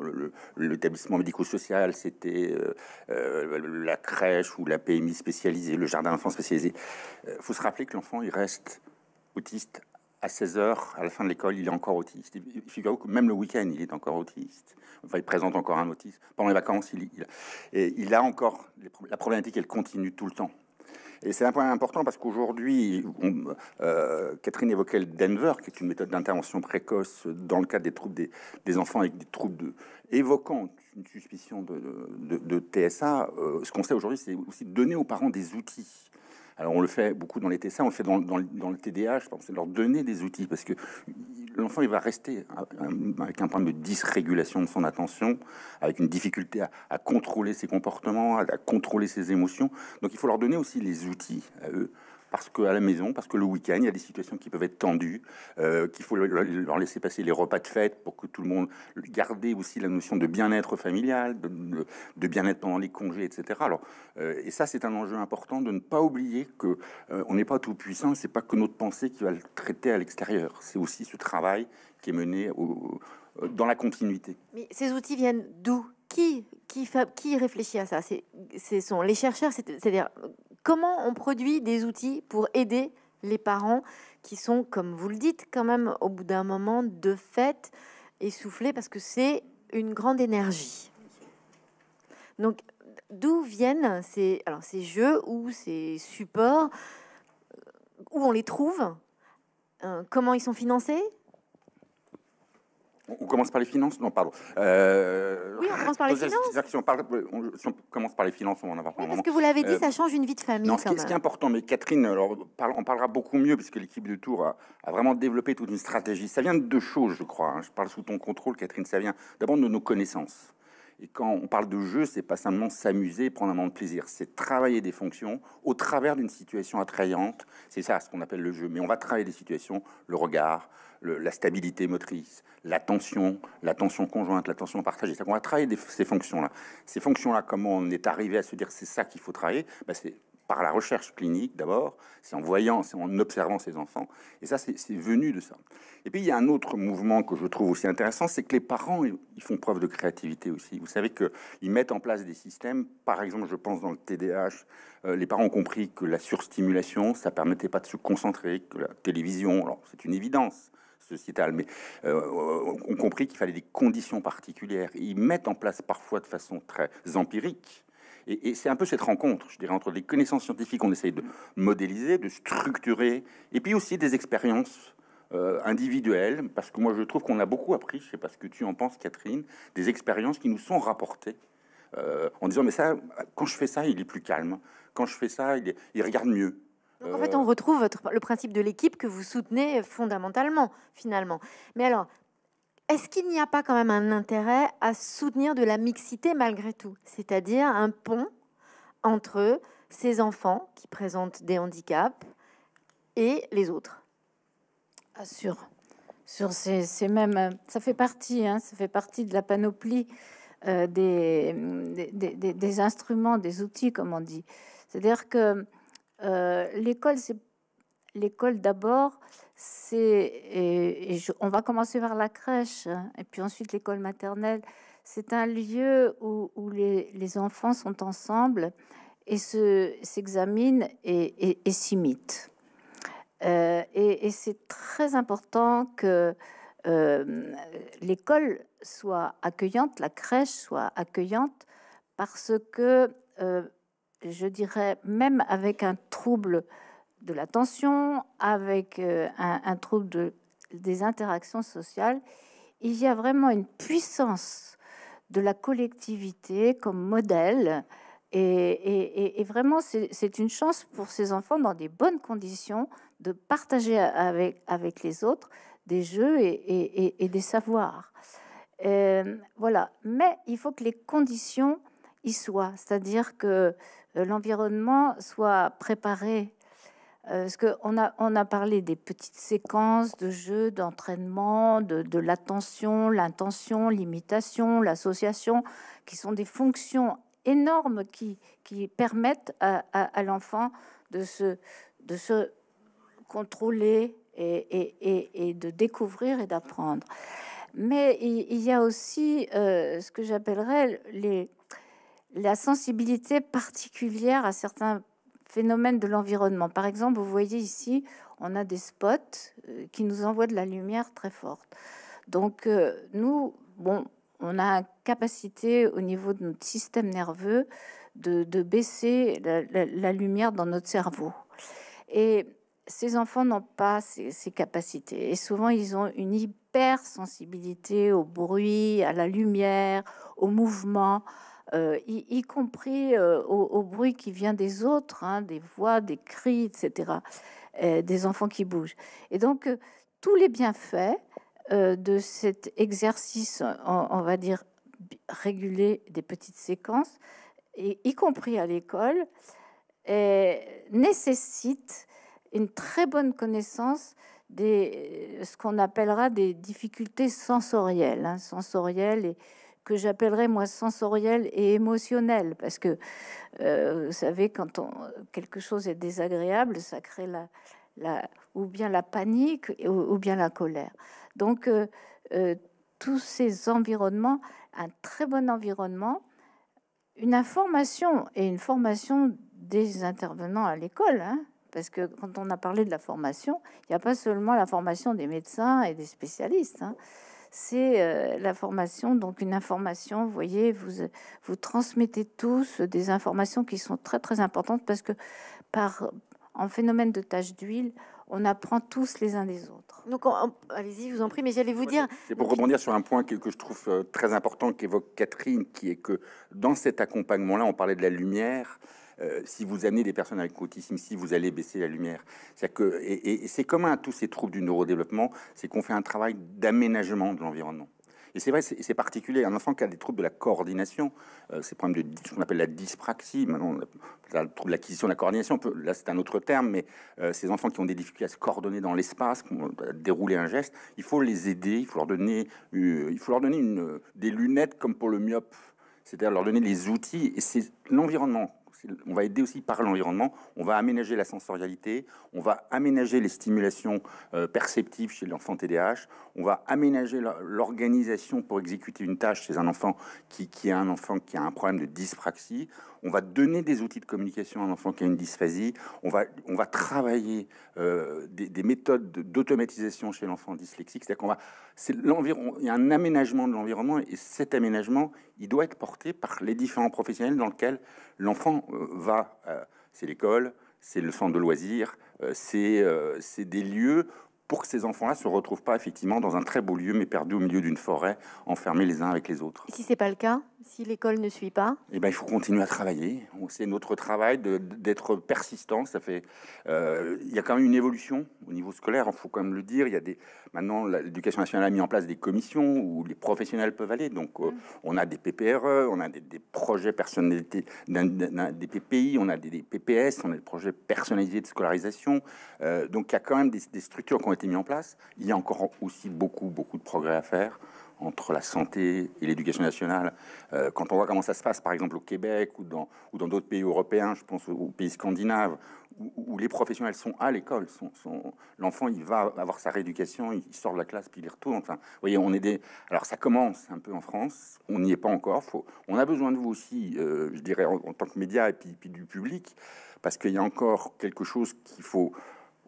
l'établissement médico-social, c'était la crèche ou la PMI spécialisée, le jardin d'enfants spécialisé. Il faut se rappeler que l'enfant, il reste autiste à 16 heures, à la fin de l'école, il est encore autiste. Figurez-vous que même le week-end, il est encore autiste. Enfin, il présente encore un autisme. Pendant les vacances, il, il, et il a encore la problématique, elle continue tout le temps. Et c'est un point important parce qu'aujourd'hui, euh, Catherine évoquait le Denver, qui est une méthode d'intervention précoce dans le cadre des troubles des, enfants avec des troubles de, évoquant une suspicion de, TSA. Euh, ce qu'on sait aujourd'hui, c'est aussi donner aux parents des outils alors on le fait beaucoup dans les TSA, on le fait dans, dans, le TDA, je pense, c'est leur donner des outils, parce que l'enfant, il va rester avec un problème de dysrégulation de son attention, avec une difficulté à, contrôler ses comportements, à, contrôler ses émotions. Donc il faut leur donner aussi les outils à eux parce qu'à la maison, parce que le week-end, il y a des situations qui peuvent être tendues, euh, qu'il faut leur laisser passer les repas de fête pour que tout le monde garder aussi la notion de bien-être familial, de, bien-être pendant les congés, etc. Alors, euh, et ça, c'est un enjeu important de ne pas oublier que euh, on n'est pas tout puissant. C'est pas que notre pensée qui va le traiter à l'extérieur. C'est aussi ce travail qui est mené dans la continuité. Mais ces outils viennent d'où? Qui, réfléchit à ça? Ce sont les chercheurs, c'est-à-dire comment on produit des outils pour aider les parents qui sont, comme vous le dites, quand même au bout d'un moment de fait essoufflés parce que c'est une grande énergie. Donc, d'où viennent ces, alors, ces jeux ou ces supports? Où on les trouve? Euh, Comment ils sont financés? On commence par les finances Non, pardon. Euh, oui, on commence par les finances. Si on, commence par les finances, on va en avoir oui, Parce que vous l'avez dit, euh, ça change une vie de famille. Non, ce, qui, est important, mais Catherine, alors, on parlera beaucoup mieux, puisque l'équipe de Tours a, vraiment développé toute une stratégie. Ça vient de deux choses, je crois. Hein. Je parle sous ton contrôle, Catherine. Ça vient d'abord de nos connaissances. Et quand on parle de jeu, c'est pas simplement s'amuser, prendre un moment de plaisir, c'est travailler des fonctions au travers d'une situation attrayante. C'est ça ce qu'on appelle le jeu. Mais on va travailler des situations, le regard, la stabilité motrice, l'attention, l'attention conjointe, l'attention partagée. C'est qu'on va travailler ces fonctions-là. Ces fonctions-là, comment on est arrivé à se dire c'est ça qu'il faut travailler? Ben, C'est par la recherche clinique d'abord, c'est en voyant, c'est en observant ces enfants. Et ça, c'est venu de ça. Et puis, il y a un autre mouvement que je trouve aussi intéressant, c'est que les parents, ils font preuve de créativité aussi. Vous savez qu'ils mettent en place des systèmes, par exemple, je pense dans le TDAH, euh, les parents ont compris que la surstimulation, ça permettait pas de se concentrer, que la télévision, alors c'est une évidence, sociétale, mais euh, ont compris qu'il fallait des conditions particulières. Ils mettent en place parfois de façon très empirique. Et, c'est un peu cette rencontre, je dirais, entre les connaissances scientifiques qu'on essaye de modéliser, de structurer, et puis aussi des expériences euh, individuelles, parce que moi je trouve qu'on a beaucoup appris, je sais pas ce que tu en penses Catherine, des expériences qui nous sont rapportées euh, en disant mais ça, quand je fais ça, il est plus calme, quand je fais ça, il regarde mieux, donc en fait, on retrouve le principe de l'équipe que vous soutenez fondamentalement, finalement. Mais alors, est-ce qu'il n'y a pas quand même un intérêt à soutenir de la mixité malgré tout? C'est-à-dire un pont entre ces enfants qui présentent des handicaps et les autres. Ah, sur ces, mêmes, ça fait partie, hein, ça fait partie de la panoplie euh, des, des, des, instruments, des outils, comme on dit. C'est-à-dire que euh, l'école, c'est l'école d'abord, c'est et, on va commencer par la crèche hein, et puis ensuite l'école maternelle. C'est un lieu où, les, enfants sont ensemble et se s'examinent et, et, s'imitent. Euh, et, c'est très important que euh, l'école soit accueillante, la crèche soit accueillante, parce que je dirais, même avec un trouble de l'attention, avec euh, un, trouble de, des interactions sociales, il y a vraiment une puissance de la collectivité comme modèle. Et, vraiment, c'est une chance pour ces enfants, dans des bonnes conditions, de partager avec, les autres des jeux et, des savoirs. Euh, voilà. Mais il faut que les conditions y soient. C'est-à-dire que l'environnement soit préparé. Euh, parce qu'on a, on a parlé des petites séquences de jeux, d'entraînement, de, l'attention, l'intention, l'imitation, l'association, qui sont des fonctions énormes qui, qui permettent à, l'enfant de se, de se contrôler et, et, de découvrir et d'apprendre. Mais il, y a aussi euh, ce que j'appellerais les, la sensibilité particulière à certains phénomènes de l'environnement. Par exemple, vous voyez ici, on a des spots euh, qui nous envoient de la lumière très forte. Donc, euh, nous, bon, on a une capacité au niveau de notre système nerveux de, baisser la, lumière dans notre cerveau. Et ces enfants n'ont pas ces, ces, capacités. Et souvent, ils ont une hypersensibilité au bruit, à la lumière, au mouvement. Euh, y, compris euh, au, bruit qui vient des autres, hein, des voix, des cris, etc., euh, des enfants qui bougent. Et donc, tous les bienfaits de cet exercice, on, va dire, réguler des petites séquences, y compris à l'école, nécessitent une très bonne connaissance des ce qu'on appellera des difficultés sensorielles, hein, sensorielles et que j'appellerais moi sensorielles et émotionnelles, parce que euh, vous savez quand quelque chose est désagréable, ça crée la, la ou bien la panique ou, bien la colère. Donc euh, euh, tous ces environnements, un très bon environnement, une information et une formation des intervenants à l'école. Hein, parce que quand on a parlé de la formation, il n'y a pas seulement la formation des médecins et des spécialistes. Hein. C'est euh, la formation, donc une information, vous voyez, vous, vous transmettez tous des informations qui sont très très importantes parce que par, en phénomène de tache d'huile, on apprend tous les uns des autres. Donc, allez-y, vous en prie, mais j'allais vous dire. C'est pour rebondir sur un point que, je trouve euh, très important qu'évoque Catherine, qui est que dans cet accompagnement-là, on parlait de la lumière. Euh, si vous amenez des personnes avec autisme, si vous allez baisser la lumière, que c'est commun à tous ces troubles du neurodéveloppement, c'est qu'on fait un travail d'aménagement de l'environnement. Et c'est vrai, c'est particulier. Un enfant qui a des troubles de la coordination, euh, c'est problème de ce qu'on appelle la dyspraxie, maintenant, le trouble de l'acquisition de la coordination, là c'est un autre terme, mais euh, ces enfants qui ont des difficultés à se coordonner dans l'espace, à dérouler un geste, il faut les aider, il faut leur donner, il faut leur donner une, des lunettes comme pour le myope, c'est-à-dire leur donner les outils, et c'est l'environnement on va aider aussi par l'environnement. On va aménager la sensorialité, on va aménager les stimulations euh, perceptives chez l'enfant TDAH, on va aménager l'organisation pour exécuter une tâche chez un enfant qui, a un enfant qui a un problème de dyspraxie. On va donner des outils de communication à un enfant qui a une dysphasie. On va, on va travailler euh, des, méthodes d'automatisation chez l'enfant dyslexique. C'est-à-dire qu'on va, c'est l'environ, il y a un aménagement de l'environnement et cet aménagement, il doit être porté par les différents professionnels dans lesquels l'enfant euh, va. Euh, c'est l'école, c'est le centre de loisirs, c'est des lieux pour que ces enfants-là se retrouvent pas effectivement dans un très beau lieu, mais perdus au milieu d'une forêt, enfermés les uns avec les autres. Et si c'est pas le cas, si l'école ne suit pas Eh ben, il faut continuer à travailler. C'est notre travail d'être persistant. Ça fait, euh, il y a quand même une évolution au niveau scolaire. Il faut quand même le dire. Il y a des maintenant l'éducation nationale a mis en place des commissions où les professionnels peuvent aller. Donc, euh, mmh. on a des PPRE, on a des, projets personnalités, des PPI, on a des, PPS, on a des projets personnalisés de scolarisation. Euh, donc, il y a quand même des, des structures qui ont été mises en place. Il y a encore aussi beaucoup, beaucoup de progrès à faire entre la santé et l'éducation nationale. Euh, quand on voit comment ça se passe, par exemple au Québec ou dans ou dans d'autres pays européens, je pense aux, pays scandinaves, où, les professionnels sont à l'école, sont, l'enfant il va avoir sa rééducation, il sort de la classe puis il retourne. Enfin, vous voyez, on est des. Alors ça commence un peu en France, on n'y est pas encore. Faut, on a besoin de vous aussi, euh, je dirais en, tant que média et puis, puis du public, parce qu'il y a encore quelque chose qu'il faut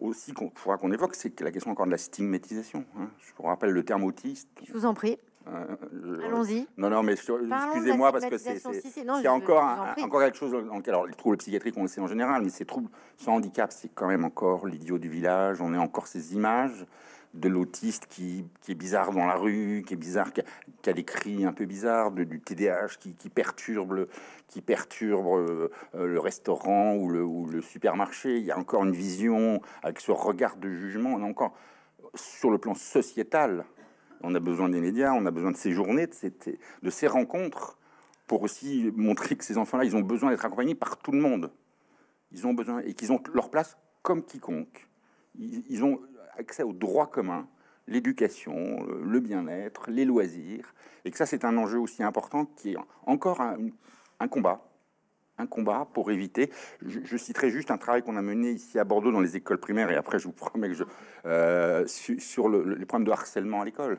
aussi qu'on faudra qu'on évoque, c'est la question encore de la stigmatisation. Hein. Je vous rappelle le terme autiste. Je vous en prie. Euh, Allons-y. Non, non, mais excusez-moi parce que c'est encore, encore quelque chose. alors, les troubles psychiatriques, on le sait en général, mais ces troubles sans handicap, c'est quand même encore l'idiot du village. On est encore ces images de l'autiste qui, est bizarre dans la rue, qui est bizarre, qui a, des cris un peu bizarres, du TDAH qui, perturbe, le, qui perturbe euh, le restaurant ou le, supermarché. Il y a encore une vision avec ce regard de jugement. On est encore sur le plan sociétal. On a besoin des médias, on a besoin de ces journées, de ces, rencontres pour aussi montrer que ces enfants-là, ils ont besoin d'être accompagnés par tout le monde. Ils ont besoin et qu'ils ont leur place comme quiconque. ils ont accès aux droits communs, l'éducation, le bien-être, les loisirs, et que ça c'est un enjeu aussi important qui est encore un, combat, un combat pour éviter. Je, citerai juste un travail qu'on a mené ici à Bordeaux dans les écoles primaires, et après je vous promets que je euh, sur, les problèmes de harcèlement à l'école.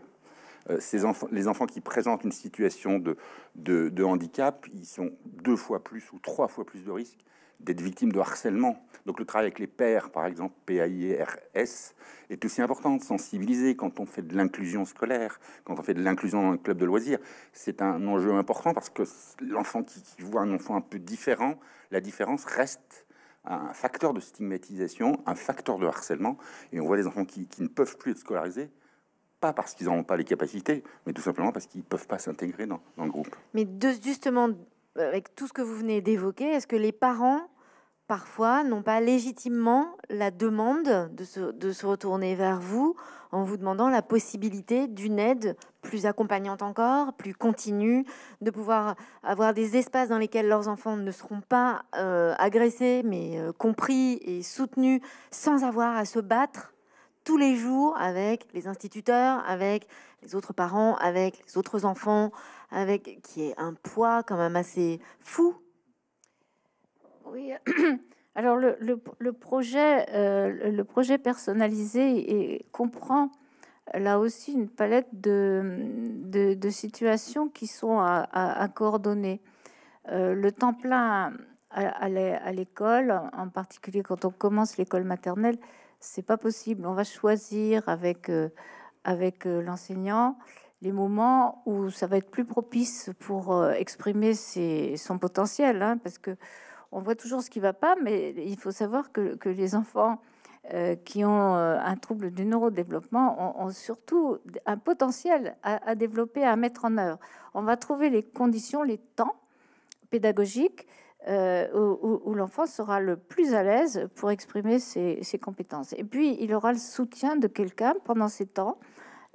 Euh, ces enfants, les enfants qui présentent une situation de, de, de handicap, ils sont deux fois plus ou trois fois plus de risques d'être victimes de harcèlement. Donc le travail avec les pères, par exemple, PAIRS, est aussi important de sensibiliser quand on fait de l'inclusion scolaire, quand on fait de l'inclusion dans un club de loisirs. C'est un enjeu important parce que l'enfant qui, voit un enfant un peu différent, la différence reste un facteur de stigmatisation, un facteur de harcèlement. Et on voit des enfants qui, ne peuvent plus être scolarisés, pas parce qu'ils n'ont pas les capacités, mais tout simplement parce qu'ils ne peuvent pas s'intégrer dans, dans, le groupe. Mais de, justement, avec tout ce que vous venez d'évoquer, est-ce que les parents parfois n'ont pas légitimement la demande de se, retourner vers vous en vous demandant la possibilité d'une aide plus accompagnante encore, plus continue, de pouvoir avoir des espaces dans lesquels leurs enfants ne seront pas euh, agressés, mais euh, compris et soutenus sans avoir à se battre tous les jours avec les instituteurs, avec les autres parents, avec les autres enfants, avec qui est un poids quand même assez fou oui, alors le, projet, euh, le projet personnalisé et comprend là aussi une palette de, situations qui sont à, coordonner. Euh, le temps plein à, l'école, en particulier quand on commence l'école maternelle, c'est pas possible. On va choisir avec, euh, avec l'enseignant les moments où ça va être plus propice pour exprimer ses, son potentiel, hein, parce que on voit toujours ce qui va pas, mais il faut savoir que, les enfants euh, qui ont euh, un trouble du neurodéveloppement ont, surtout un potentiel à, développer, à mettre en œuvre. On va trouver les conditions, les temps pédagogiques euh, où, l'enfant sera le plus à l'aise pour exprimer ses, ses, compétences. Et puis, il aura le soutien de quelqu'un pendant ces temps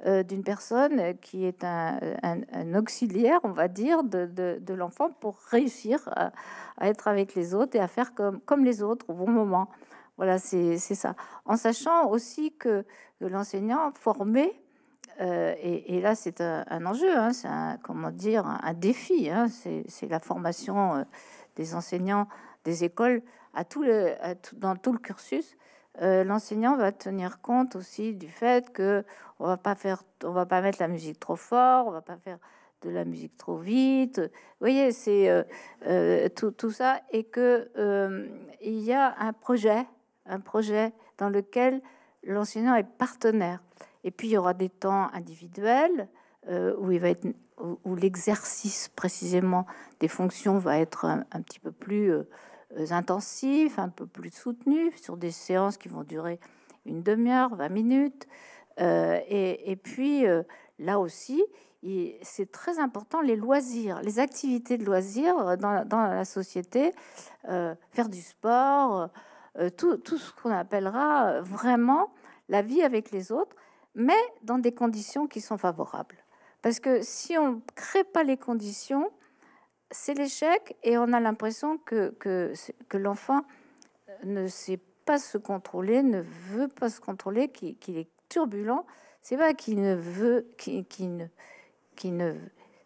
euh, d'une personne qui est un, auxiliaire, on va dire, de, l'enfant pour réussir à, être avec les autres et à faire comme, comme les autres au bon moment. Voilà, c'est ça. En sachant aussi que, l'enseignant formé, euh, et, là c'est un, enjeu, hein, c'est un, comment dire, un, défi, hein, c'est la formation euh, des enseignants des écoles à tout le, dans tout le cursus. Euh, l'enseignant va tenir compte aussi du fait que on va pas faire, on va pas mettre la musique trop fort, on va pas faire de la musique trop vite. Vous voyez, c'est euh, euh, tout, ça, et que il y a un projet, un projet dans lequel l'enseignant est partenaire. Et puis il y aura des temps individuels où il va être, où, l'exercice précisément des fonctions va être un petit peu plus intensif, un peu plus soutenu, sur des séances qui vont durer une demi-heure, 20 minutes. Euh, et, puis, euh, là aussi, c'est très important, les loisirs, les activités de loisirs dans, la société, faire du sport, tout, tout, ce qu'on appellera vraiment la vie avec les autres, mais dans des conditions qui sont favorables. Parce que si on ne crée pas les conditions, c'est l'échec et on a l'impression que, que, l'enfant ne sait pas se contrôler, ne veut pas se contrôler, qu'il est turbulent. C'est pas qu'il ne veut, qu'il ne, qui ne,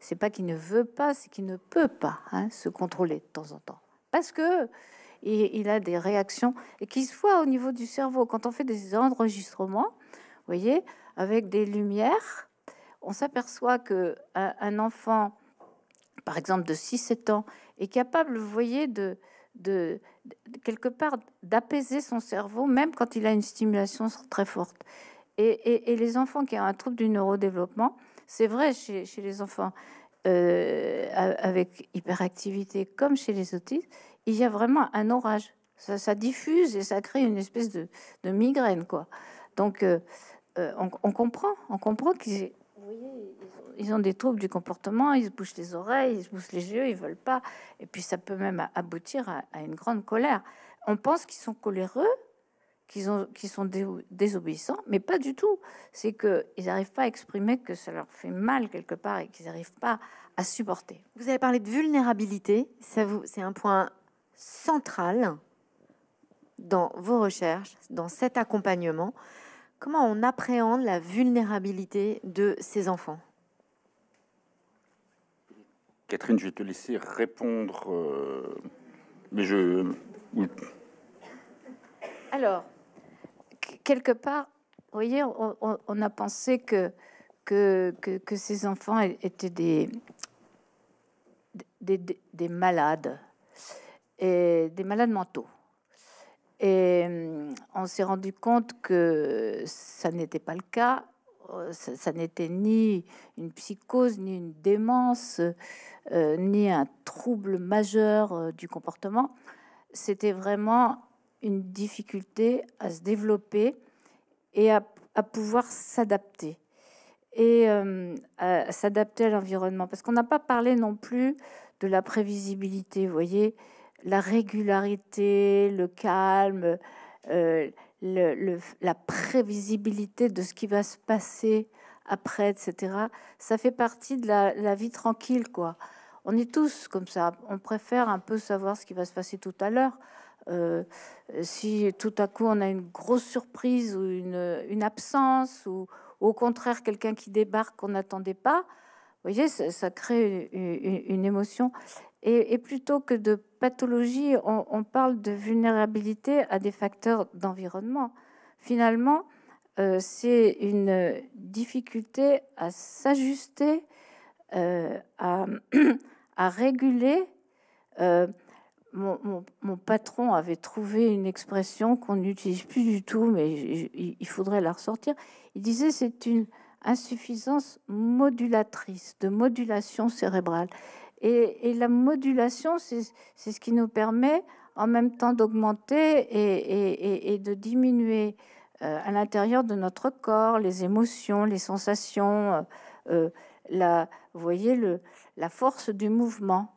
c'est pas qu'il ne veut pas, c'est qu'il ne peut pas hein, se contrôler de temps en temps, parce que il, a des réactions et qu'il se voit au niveau du cerveau. Quand on fait des enregistrements, vous voyez, avec des lumières, on s'aperçoit que un enfant par exemple de 6-7 ans, est capable, vous voyez, de, de, quelque part d'apaiser son cerveau, même quand il a une stimulation très forte. Et, les enfants qui ont un trouble du neurodéveloppement, c'est vrai chez, les enfants euh, avec hyperactivité comme chez les autistes, il y a vraiment un orage. Ça, diffuse et ça crée une espèce de, migraine, quoi. Donc, euh, euh, on, on, comprend, on comprend qu'ils ils ont des troubles du comportement, ils se bouchent les oreilles, ils se bouchent les yeux, ils veulent pas. Et puis ça peut même aboutir à, une grande colère. On pense qu'ils sont coléreux, qu'ils ont, qu'ils sont désobéissants, mais pas du tout. C'est que ils n'arrivent pas à exprimer que ça leur fait mal quelque part et qu'ils n'arrivent pas à supporter. Vous avez parlé de vulnérabilité, c'est un point central dans vos recherches, dans cet accompagnement. Comment on appréhende la vulnérabilité de ces enfants? Catherine, je vais te laisser répondre, euh, mais je. Alors, quelque part, vous voyez, on, a pensé que, que, que, ces enfants étaient des, des, des, malades, et des malades mentaux. Et hum, on s'est rendu compte que ça n'était pas le cas. Euh, ça n'était ni une psychose, ni une démence. Euh, ni un trouble majeur euh, du comportement. C'était vraiment une difficulté à se développer et à, pouvoir s'adapter et à s'adapter à l'environnement. Parce qu'on n'a pas parlé non plus de la prévisibilité. Vous voyez, la régularité, le calme, la prévisibilité de ce qui va se passer après, etc. Ça fait partie de la, vie tranquille, quoi. On est tous comme ça. On préfère un peu savoir ce qui va se passer tout à l'heure. Euh, si tout à coup on a une grosse surprise ou une, une absence ou, au contraire quelqu'un qui débarque qu'on n'attendait pas, vous voyez, ça, crée une, émotion. Et, plutôt que de pathologie, on, parle de vulnérabilité à des facteurs d'environnement. Finalement, euh, c'est une difficulté à s'ajuster, euh, à, réguler. Euh, mon, patron avait trouvé une expression qu'on n'utilise plus du tout, mais il faudrait la ressortir. Il disait c'est une insuffisance modulatrice, de modulation cérébrale. Et, la modulation, c'est ce qui nous permet en même temps d'augmenter et, de diminuer euh, à l'intérieur de notre corps les émotions, les sensations, euh, euh, la, vous voyez, le, la force du mouvement.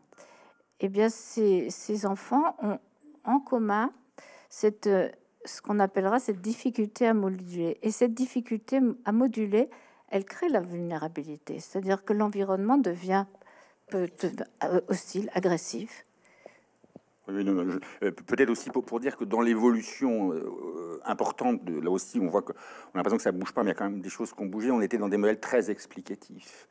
Eh bien, ces, ces enfants ont en commun cette, ce qu'on appellera cette difficulté à moduler. Et cette difficulté à moduler, elle crée la vulnérabilité, c'est-à-dire que l'environnement devient peut, euh, hostile, agressif. Euh, peut-être aussi pour, dire que dans l'évolution euh, importante, de, là aussi, on voit que on a l'impression que ça bouge pas, mais il y a quand même des choses qui ont bougé. On était dans des modèles très explicatifs.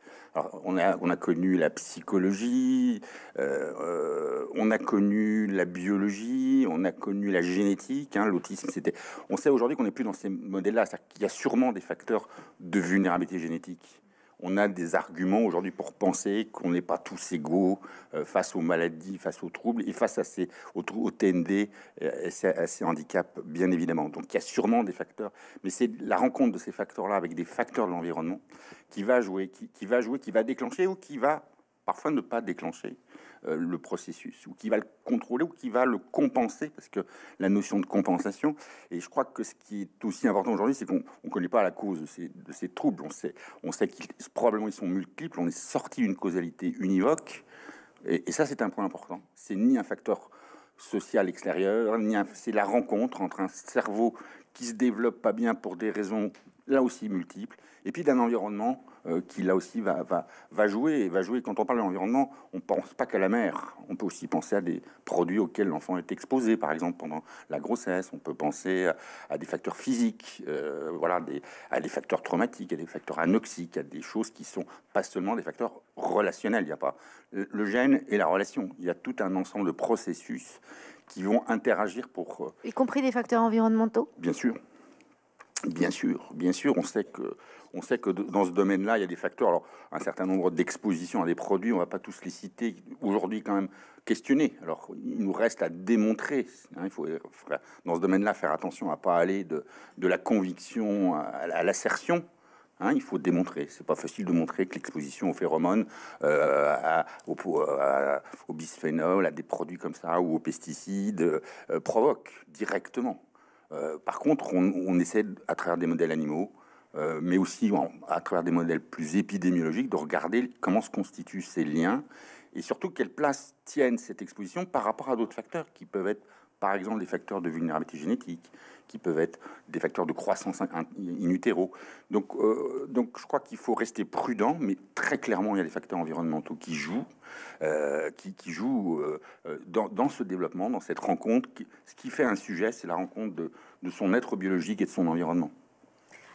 On a, on a connu la psychologie, on a connu la biologie, on a connu la génétique. Hein, L'autisme, c'était. On sait aujourd'hui qu'on n'est plus dans ces modèles-là. Qu'il y a sûrement des facteurs de vulnérabilité génétique on a des arguments aujourd'hui pour penser qu'on n'est pas tous égaux euh, face aux maladies, face aux troubles et face à ces, aux, TND euh, et à ces handicaps, bien évidemment. Donc il y a sûrement des facteurs, mais c'est la rencontre de ces facteurs-là avec des facteurs de l'environnement qui va jouer, qui va jouer, qui va déclencher ou qui va parfois ne pas déclencher le processus, ou qui va le contrôler, ou qui va le compenser, parce que la notion de compensation, et je crois que ce qui est aussi important aujourd'hui, c'est qu'on ne connaît pas la cause de ces, de ces troubles, on sait, on sait qu'ils probablement ils sont multiples, on est sorti d'une causalité univoque, et, ça c'est un point important, c'est ni un facteur social extérieur, ni c'est la rencontre entre un cerveau qui se développe pas bien pour des raisons là aussi multiples, et puis d'un environnement euh, qui là aussi va, va, va jouer. va jouer. Quand on parle de l'environnement, on pense pas qu'à la mer. On peut aussi penser à des produits auxquels l'enfant est exposé, par exemple pendant la grossesse. On peut penser à, des facteurs physiques, euh, voilà, des, à des facteurs traumatiques, à des facteurs anoxiques, à des choses qui sont pas seulement des facteurs relationnels. Il n'y a pas le gène et la relation. Il y a tout un ensemble de processus qui vont interagir pour... Euh, y compris des facteurs environnementaux? Bien sûr. Bien sûr, bien sûr, on sait que on sait que dans ce domaine-là, il y a des facteurs. Alors, un certain nombre d'expositions à des produits, on va pas tous les citer aujourd'hui, quand même questionner. Alors, il nous reste à démontrer. Hein, il faut dans ce domaine-là faire attention à pas aller de, la conviction à, l'assertion. Hein, il faut démontrer. C'est pas facile de montrer que l'exposition aux phéromones, euh, au, au, bisphénol, à des produits comme ça ou aux pesticides euh, provoque directement. Euh, par contre, on, on, essaie à travers des modèles animaux euh, mais aussi à travers des modèles plus épidémiologiques, de regarder comment se constituent ces liens et surtout quelle place tiennent cette exposition par rapport à d'autres facteurs qui peuvent être, par exemple, des facteurs de vulnérabilité génétique, qui peuvent être des facteurs de croissance in utero. Donc, euh, donc je crois qu'il faut rester prudent, mais très clairement, il y a des facteurs environnementaux qui jouent, euh, qui, jouent dans, ce développement, dans cette rencontre. Ce qui fait un sujet, c'est la rencontre de son être biologique et de son environnement.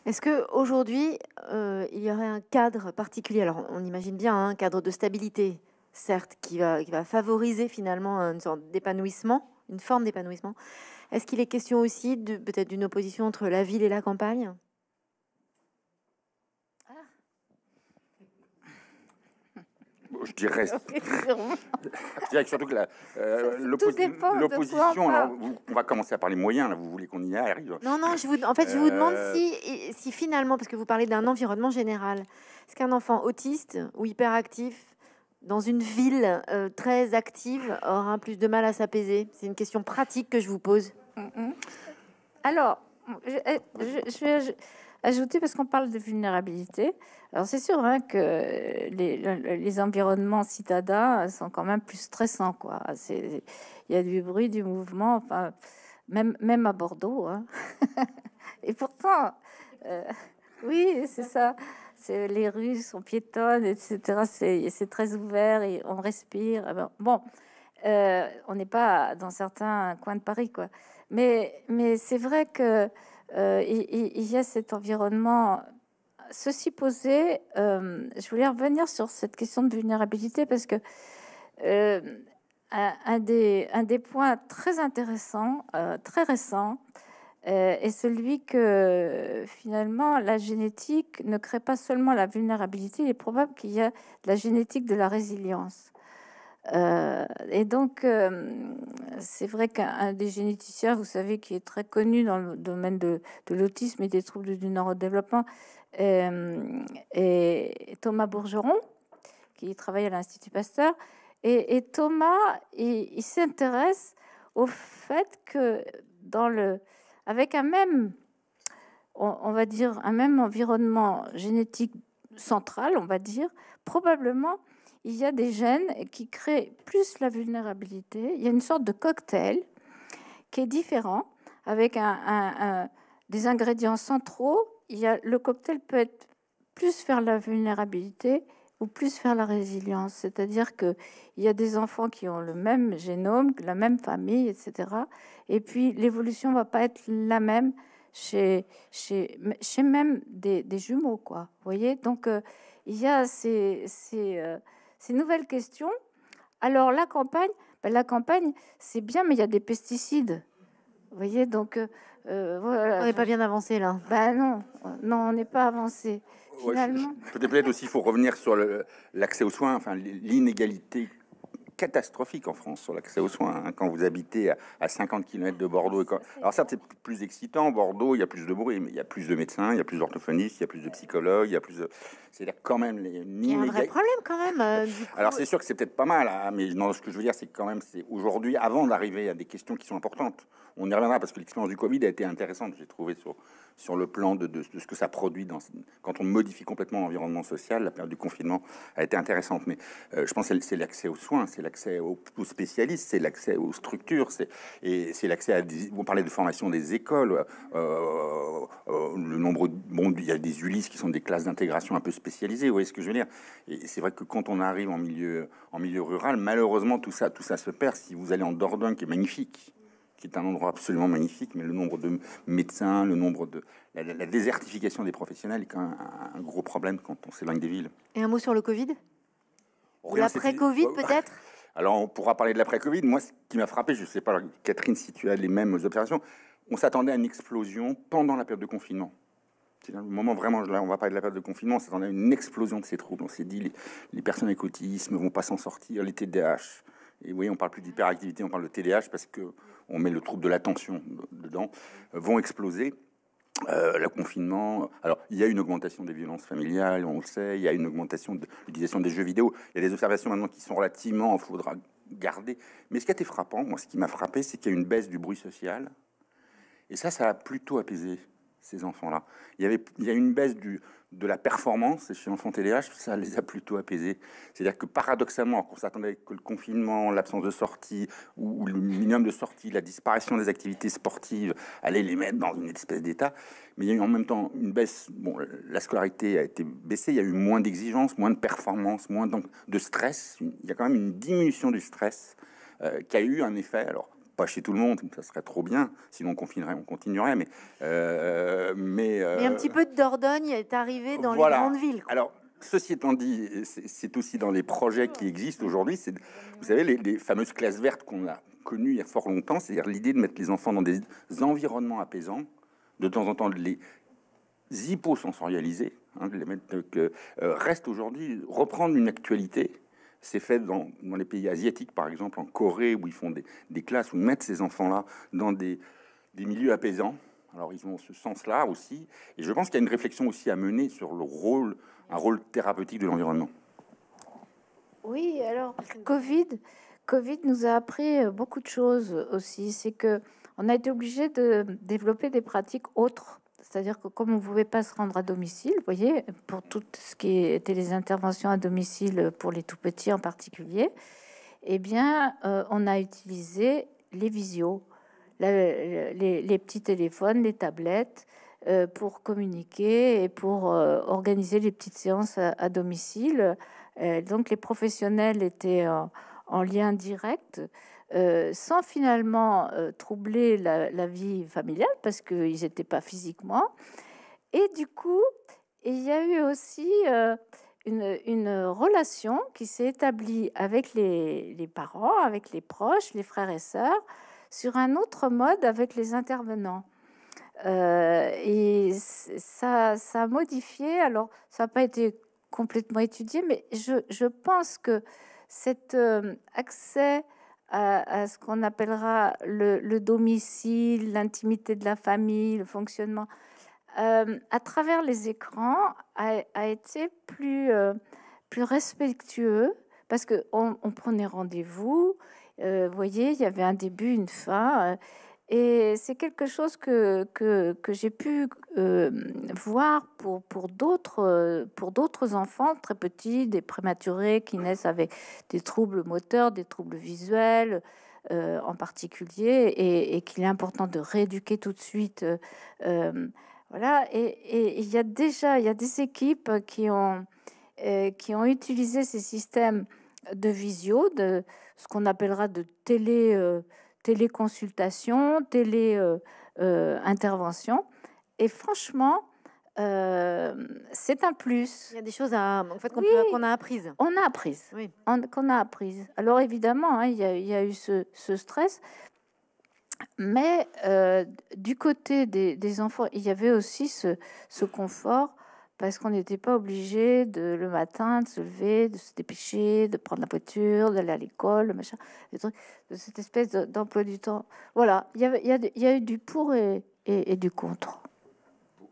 Est-ce qu'aujourd'hui, euh, il y aurait un cadre particulier? Alors, on imagine bien un cadre de stabilité, certes, qui va, qui va favoriser finalement une sorte d'épanouissement, une forme d'épanouissement. Est-ce qu'il est question aussi peut-être d'une opposition entre la ville et la campagne? Je dirais, je dirais surtout que euh, l'opposition, on va commencer à parler moyens, là, vous voulez qu'on y arrive Non, non, je vous, en fait, je vous demande euh, si, si finalement, parce que vous parlez d'un environnement général, est-ce qu'un enfant autiste ou hyperactif dans une ville euh, très active aura plus de mal à s'apaiser? C'est une question pratique que je vous pose. Alors, je, je, ajouter, parce qu'on parle de vulnérabilité, alors c'est sûr hein, que les, environnements citadins sont quand même plus stressants. Quoi. Il y a du bruit, du mouvement, même, à Bordeaux. Hein. Et pourtant, euh, oui, c'est ça. Les rues sont piétonnes, etc. C'est, très ouvert et on respire. Bon, euh, on n'est pas dans certains coins de Paris, quoi. Mais c'est vrai que euh, il, y a cet environnement. Ceci posé, euh, je voulais revenir sur cette question de vulnérabilité parce que un, des, un des points très intéressants, très récents, est celui que finalement la génétique ne crée pas seulement la vulnérabilité, il est probable qu'il y a la génétique de la résilience. Euh, et donc, euh, c'est vrai qu'un des généticiens, vous savez, qui est très connu dans le domaine de, l'autisme et des troubles du neurodéveloppement, euh, est Thomas Bourgeron, qui travaille à l'Institut Pasteur. Et, Thomas, il, s'intéresse au fait que avec un même, on va dire, un même environnement génétique central, on va dire, probablement il y a des gènes qui créent plus la vulnérabilité. Il y a une sorte de cocktail qui est différent avec des ingrédients centraux. Il y a, le cocktail peut être plus vers la vulnérabilité ou plus vers la résilience. C'est-à-dire qu'il y a des enfants qui ont le même génome, la même famille, etc. Et puis l'évolution ne va pas être la même chez, même des, jumeaux. Quoi. Vous voyez? Donc euh, il y a ces... ces euh, ces nouvelles questions. Alors la campagne, ben, la campagne, c'est bien, mais il y a des pesticides. Vous voyez, donc euh, euh, voilà. On n'est pas bien avancé là. Ben non, non, on n'est pas avancé. Finalement. Peut-être aussi, il faut revenir sur l'accès aux soins, enfin l'inégalité catastrophique en France sur l'accès aux soins. Hein, quand vous habitez à, 50 km de Bordeaux, alors ça c'est plus excitant. Bordeaux, il y a plus de bruit, mais il y a plus de médecins, il y a plus d'orthophonistes, il y a plus de psychologues, il y a plus de. C'est-à-dire quand même les. Il y a un vrai problème quand même. Euh, alors c'est sûr que c'est peut-être pas mal, hein, mais non, ce que je veux dire, c'est quand même, c'est aujourd'hui, avant d'arriver à des questions qui sont importantes, on y reviendra parce que l'expérience du Covid a été intéressante, j'ai trouvé sur sur le plan de, ce que ça produit quand on modifie complètement l'environnement social. La période du confinement a été intéressante, mais euh, je pense que c'est l'accès aux soins, c'est l'accès aux, spécialistes, c'est l'accès aux structures, et c'est l'accès à. Vous parlez de formation des écoles, euh, euh, le nombre. Bon, il y a des Ulysses qui sont des classes d'intégration un peu spécialisées. Vous voyez ce que je veux dire? Et c'est vrai que quand on arrive en milieu en milieu rural, malheureusement tout ça tout ça se perd. Si vous allez en Dordogne, qui est magnifique qui est un endroit absolument magnifique, mais le nombre de médecins, le nombre de la, désertification des professionnels est quand même un, gros problème quand on s'éloigne des villes. Et un mot sur le Covid? Ou l'après-Covid peut-être? Alors on pourra parler de l'après-Covid. Moi, ce qui m'a frappé, je ne sais pas, Catherine, si tu as les mêmes observations, on s'attendait à une explosion pendant la période de confinement. C'est le moment vraiment, là, on va parler de la période de confinement, on s'attendait à une explosion de ces troubles. On s'est dit, les, les personnes avec autisme vont pas s'en sortir, les TDAH. Et oui, on parle plus d'hyperactivité, on parle de TDAH parce que on met le trouble de l'attention dedans, vont exploser. Euh, le confinement, alors il y a une augmentation des violences familiales, on le sait, il y a une augmentation de l'utilisation des jeux vidéo, il y a des observations maintenant qui sont relativement, il faudra garder. Mais ce qui a été frappant, moi ce qui m'a frappé, c'est qu'il y a une baisse du bruit social, et ça, ça a plutôt apaisé ces enfants-là. Il y avait, il y a une baisse du, de la performance chez l'enfant TDAH, ça les a plutôt apaisés. C'est-à-dire que paradoxalement, qu'on s'attendait que le confinement, l'absence de sortie ou, le minimum de sortie, la disparition des activités sportives allait les mettre dans une espèce d'état, mais il y a eu en même temps une baisse. Bon, la scolarité a été baissée, il y a eu moins d'exigences, moins de performance, moins de stress. Il y a quand même une diminution du stress euh, qui a eu un effet. Alors pas chez tout le monde, ça serait trop bien, sinon on confinerait, on continuerait, mais... Euh, mais, euh, un petit peu de Dordogne est arrivé dans les grandes villes. Alors, ceci étant dit, c'est aussi dans les projets qui existent aujourd'hui, c'est, vous savez, les, fameuses classes vertes qu'on a connues il y a fort longtemps, c'est-à-dire l'idée de mettre les enfants dans des environnements apaisants, de temps en temps de les hyposensorialiser, hein, de les mettre, que, euh, reste aujourd'hui reprendre une actualité c'est fait dans, les pays asiatiques, par exemple, en Corée, où ils font des, classes où ils mettent ces enfants-là dans des, milieux apaisants. Alors, ils ont ce sens-là aussi. Et je pense qu'il y a une réflexion aussi à mener sur le rôle, un rôle thérapeutique de l'environnement. Oui, alors, Covid, Covid nous a appris beaucoup de choses aussi. C'est que on a été obligé de développer des pratiques autres c'est-à-dire que comme on ne pouvait pas se rendre à domicile, vous voyez, pour tout ce qui était les interventions à domicile pour les tout petits en particulier, eh bien, euh, on a utilisé les visios, les, petits téléphones, les tablettes, euh, pour communiquer et pour euh, organiser les petites séances à, domicile. donc, les professionnels étaient en lien direct. Sans finalement troubler la, vie familiale parce qu'ils n'étaient pas physiquement. Et du coup, il y a eu aussi une, relation qui s'est établie avec les, parents, avec les proches, les frères et sœurs, sur un autre mode avec les intervenants. Euh, et ça, a modifié, alors ça n'a pas été complètement étudié, mais je, pense que cet euh, accès à, ce qu'on appellera le domicile, l'intimité de la famille, le fonctionnement, euh, à travers les écrans, a, été plus, euh, plus respectueux parce qu'on on prenait rendez-vous. Euh, vous voyez, il y avait un début, une fin. Et c'est quelque chose que, que, j'ai pu voir pour, pour d'autres enfants très petits, des prématurés qui naissent avec des troubles moteurs, des troubles visuels. en particulier, et, qu'il est important de rééduquer tout de suite voilà, et, il y a déjà y a des équipes qui ont, euh, qui ont utilisé ces systèmes de visio, de ce qu'on appellera de télé, euh, téléconsultation, télé-intervention. Euh, et franchement, c'est un plus. Il y a des choses à, en fait, qu'on, a apprises. On a apprises. Oui. qu'on a apprises. Alors évidemment, hein, il, y a, il, y a, eu ce, ce stress, mais euh, du côté des, enfants, il y avait aussi ce, confort parce qu'on n'était pas obligé de le matin de se lever, de se dépêcher, de prendre la voiture, d'aller à l'école, machin, de cette espèce d'emploi du temps. Voilà, il y, avait, il, a, eu du pour et du contre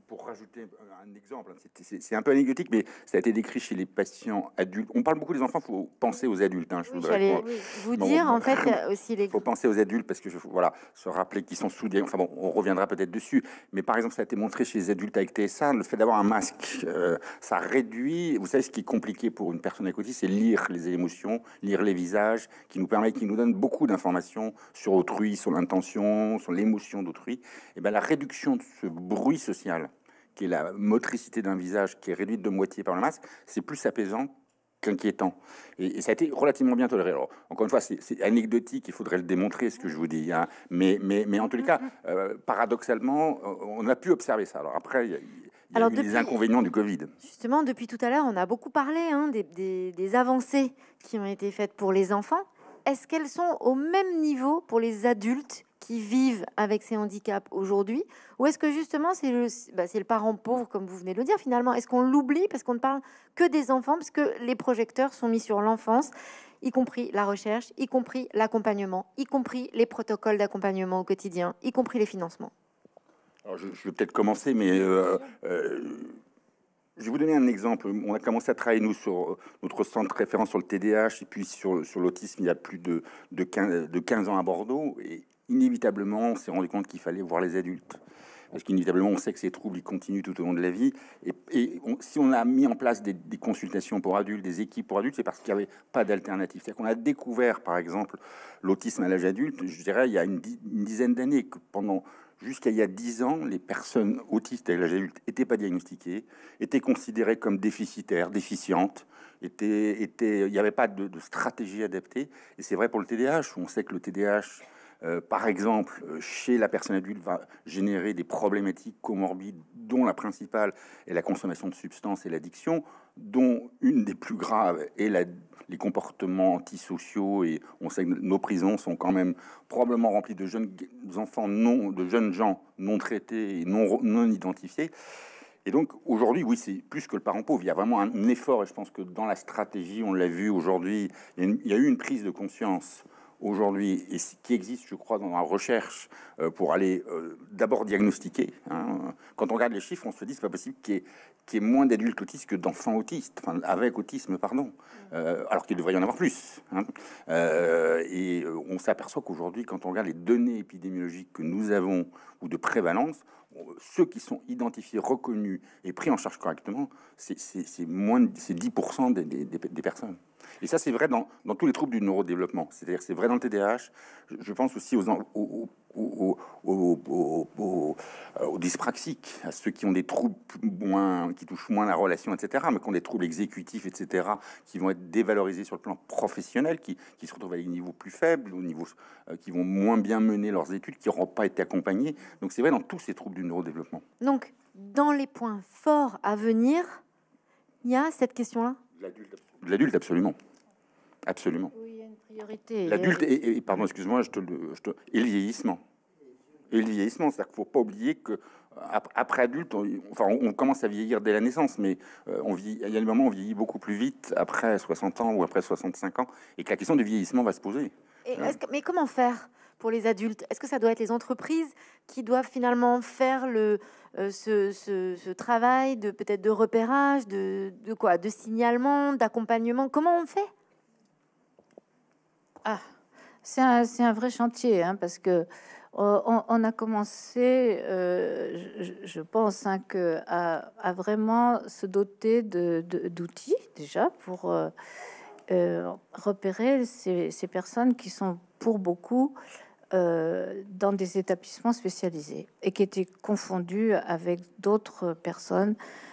pour rajouter un exemple, hein, c'est un peu anecdotique, mais ça a été décrit chez les patients adultes. On parle beaucoup des enfants, il faut penser aux adultes. Hein, je oui, vous dire, en fait, aussi les... Il faut penser aux adultes parce que, je, voilà, se rappeler qu'ils sont soudés. Enfin bon, on reviendra peut-être dessus. Mais par exemple, ça a été montré chez les adultes avec TSA, le fait d'avoir un masque, euh, ça réduit... Vous savez, ce qui est compliqué pour une personne autisme, c'est lire les émotions, lire les visages, qui nous permet, qui nous donne beaucoup d'informations sur autrui, sur l'intention, sur l'émotion d'autrui. Et bien la réduction de ce bruit social qui est la motricité d'un visage qui est réduite de moitié par le masque, c'est plus apaisant qu'inquiétant. Et, ça a été relativement bien toléré. Alors, encore une fois, c'est anecdotique, il faudrait le démontrer, ce que je vous dis. Hein. Mais, mais, mais en tous les cas, euh, paradoxalement, on a pu observer ça. Alors après, il y a, eu les inconvénients du Covid. Justement, depuis tout à l'heure, on a beaucoup parlé hein, des, des, des avancées qui ont été faites pour les enfants. Est-ce qu'elles sont au même niveau pour les adultes qui vivent avec ces handicaps aujourd'hui Ou est-ce que justement c'est le, bah, parent pauvre, comme vous venez de le dire finalement? Est-ce qu'on l'oublie parce qu'on ne parle que des enfants, parce que les projecteurs sont mis sur l'enfance, y compris la recherche, y compris l'accompagnement, y compris les protocoles d'accompagnement au quotidien, y compris les financements? Je, vais peut-être commencer, mais... Euh, euh, je vais vous donner un exemple. On a commencé à travailler, nous, sur notre centre de référence sur le TDAH et puis sur, l'autisme il y a plus de, 15, de 15 ans à Bordeaux. Et inévitablement, on s'est rendu compte qu'il fallait voir les adultes. Parce qu'inévitablement, on sait que ces troubles ils continuent tout au long de la vie. Et, si on a mis en place des, consultations pour adultes, des équipes pour adultes, c'est parce qu'il n'y avait pas d'alternative. C'est-à-dire qu'on a découvert, par exemple, l'autisme à l'âge adulte, je dirais, il y a une, dizaine d'années, que pendant jusqu'à il y a dix ans, les personnes autistes à l'âge adulte n'étaient pas diagnostiquées, étaient considérées comme déficitaires, déficientes, étaient, étaient, il n'y avait pas de, de stratégie adaptée. Et c'est vrai pour le TDAH, où on sait que le TDAH euh, par exemple, euh, chez la personne adulte, va générer des problématiques comorbides, dont la principale est la consommation de substances et l'addiction, dont une des plus graves est les comportements antisociaux. Et on sait que nos prisons sont quand même probablement remplies de jeunes enfants, non, de jeunes gens non traités et non, non identifiés. Et donc aujourd'hui, oui, c'est plus que le parent pauvre. Il y a vraiment un effort, et je pense que dans la stratégie, on l'a vu aujourd'hui, il, y a eu une prise de conscience aujourd'hui et qui existe, je crois, dans la recherche euh, pour aller euh, d'abord diagnostiquer. Hein. Quand on regarde les chiffres, on se dit c'est pas possible qu'il y, ait moins d'adultes autistes que d'enfants autistes, avec autisme, pardon, euh, alors qu'il devrait y en avoir plus. Hein. et on s'aperçoit qu'aujourd'hui, quand on regarde les données épidémiologiques que nous avons ou de prévalence, ceux qui sont identifiés, reconnus et pris en charge correctement, c'est moins de 10% des, des, des, personnes. Et ça, c'est vrai dans, dans, tous les troubles du neurodéveloppement. C'est-à-dire, c'est vrai dans le TDAH. Je, pense aussi aux, aux, aux, aux, dyspraxiques, à ceux qui ont des troubles moins, qui touchent moins la relation, etc., mais qui ont des troubles exécutifs, etc., qui vont être dévalorisés sur le plan professionnel, qui, qui se retrouvent à des niveaux plus faibles, au niveau, euh, qui vont moins bien mener leurs études, qui n'auront pas été accompagnés. Donc, c'est vrai dans tous ces troubles du neurodéveloppement. Donc, dans les points forts à venir, il y a cette question-là? L'adulte, absolument. Absolument. Oui, il y a une priorité. L'adulte, et, pardon, excuse-moi, je te, je te, et le vieillissement. Et le vieillissement, c'est-à-dire qu'il ne faut pas oublier que après adulte, on, enfin, on commence à vieillir dès la naissance, mais euh, on vit, il y a des moments où on vieillit beaucoup plus vite après 60 ans ou après 65 ans, et que la question du vieillissement va se poser. mais comment faire pour les adultes? Est-ce que ça doit être les entreprises qui doivent finalement faire le, euh, ce, travail de peut-être de repérage, de, de quoi, de signalement, d'accompagnement? Comment on fait? Ah, c'est un, vrai chantier, hein, parce que euh, on, a commencé, euh, je, pense, hein, à, vraiment se doter d'outils déjà pour repérer ces, ces, personnes qui sont pour beaucoup euh, dans des établissements spécialisés et qui étaient confondus avec d'autres personnes euh,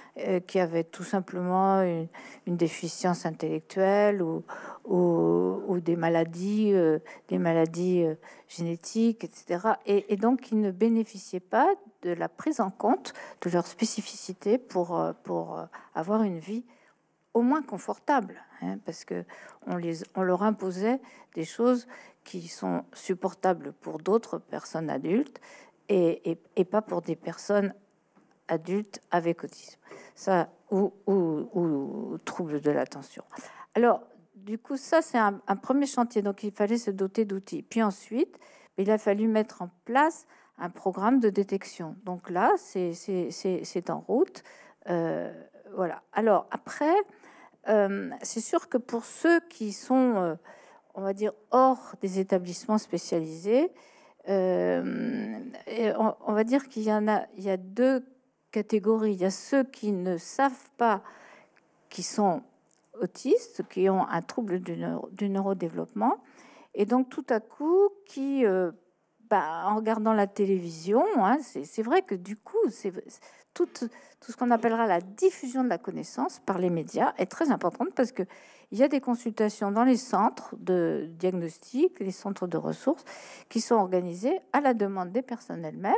qui avaient tout simplement une, déficience intellectuelle ou, des maladies, euh, des maladies génétiques, etc. Et, donc, ils ne bénéficiaient pas de la prise en compte de leur spécificité pour, avoir une vie au moins confortable, hein, parce que on, leur imposait des choses qui sont supportables pour d'autres personnes adultes et, pas pour des personnes adultes avec autisme, ça ou, ou, ou troubles de l'attention. Alors, du coup, ça c'est un, premier chantier. Donc, il fallait se doter d'outils. Puis ensuite, il a fallu mettre en place un programme de détection. Donc là, c'est en route. Euh, voilà. Alors après, euh, c'est sûr que pour ceux qui sont euh, on va dire, hors des établissements spécialisés. Euh, on, va dire qu'il y en a, il y a deux catégories. Il y a ceux qui ne savent pas qui sont autistes, qui ont un trouble du, neurodéveloppement, et donc tout à coup qui, euh, bah, en regardant la télévision, hein, c'est vrai que du coup, tout, ce qu'on appellera la diffusion de la connaissance par les médias est très importante parce que il y a des consultations dans les centres de diagnostic, les centres de ressources, qui sont organisés à la demande des personnes elles-mêmes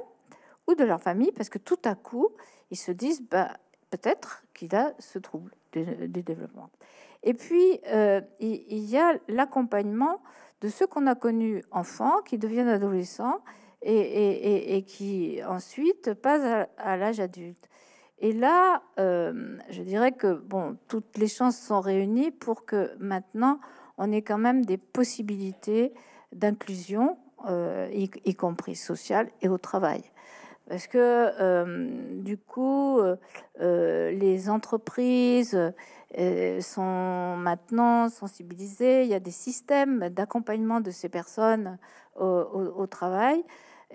ou de leur famille, parce que tout à coup, ils se disent, bah, peut-être qu'il a ce trouble du, développement. Et puis, euh, il, y a l'accompagnement de ceux qu'on a connus enfants, qui deviennent adolescents, et, qui ensuite passent à l'âge adulte. Et là, euh, je dirais que bon, toutes les chances sont réunies pour que maintenant on ait quand même des possibilités d'inclusion, euh, y, compris sociale et au travail. Parce que euh, du coup, les entreprises sont maintenant sensibilisées. Il y a des systèmes d'accompagnement de ces personnes au travail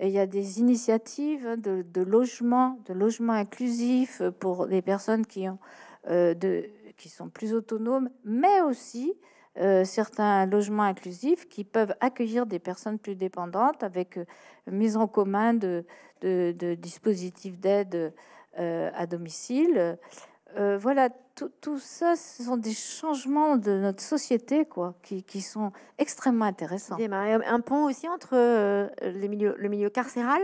il y a des initiatives de, de logement, de logement inclusif pour les personnes qui, euh, sont plus autonomes, mais aussi euh, certains logements inclusifs qui peuvent accueillir des personnes plus dépendantes avec euh, mise en commun de, de, dispositifs d'aide à domicile. Euh, voilà, tout, ça, ce sont des changements de notre société, quoi, qui, sont extrêmement intéressants. Un pont aussi entre euh, les milieux, le milieu carcéral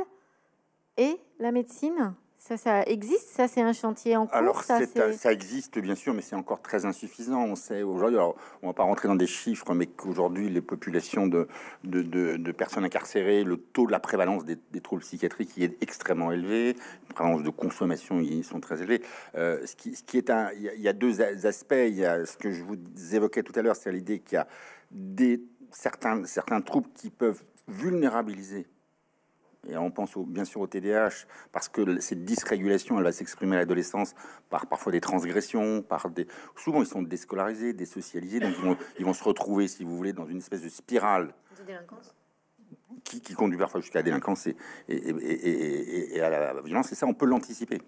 et la médecine? Ça, ça existe Ça, c'est un chantier en cours Alors, ça, ça, existe, bien sûr, mais c'est encore très insuffisant. On sait aujourd'hui, on ne va pas rentrer dans des chiffres, mais qu'aujourd'hui, les populations de, de, de, personnes incarcérées, le taux de la prévalence des, troubles psychiatriques qui est extrêmement élevé, la prévalence de consommation, ils sont très élevés. Euh, ce, qui, ce qui est un, il y, a, deux aspects. Il y a ce que je vous évoquais tout à l'heure, c'est l'idée qu'il y a des, certains, certains troubles qui peuvent vulnérabiliser et on pense bien sûr au TDAH, parce que cette dysrégulation, elle va s'exprimer à l'adolescence par parfois des transgressions, par des... Souvent, ils sont déscolarisés, désocialisés, donc ils vont, ils vont se retrouver, si vous voulez, dans une espèce de spirale. De délinquance? Qui, conduit parfois jusqu'à la délinquance et, et, à la violence. Et ça, on peut l'anticiper.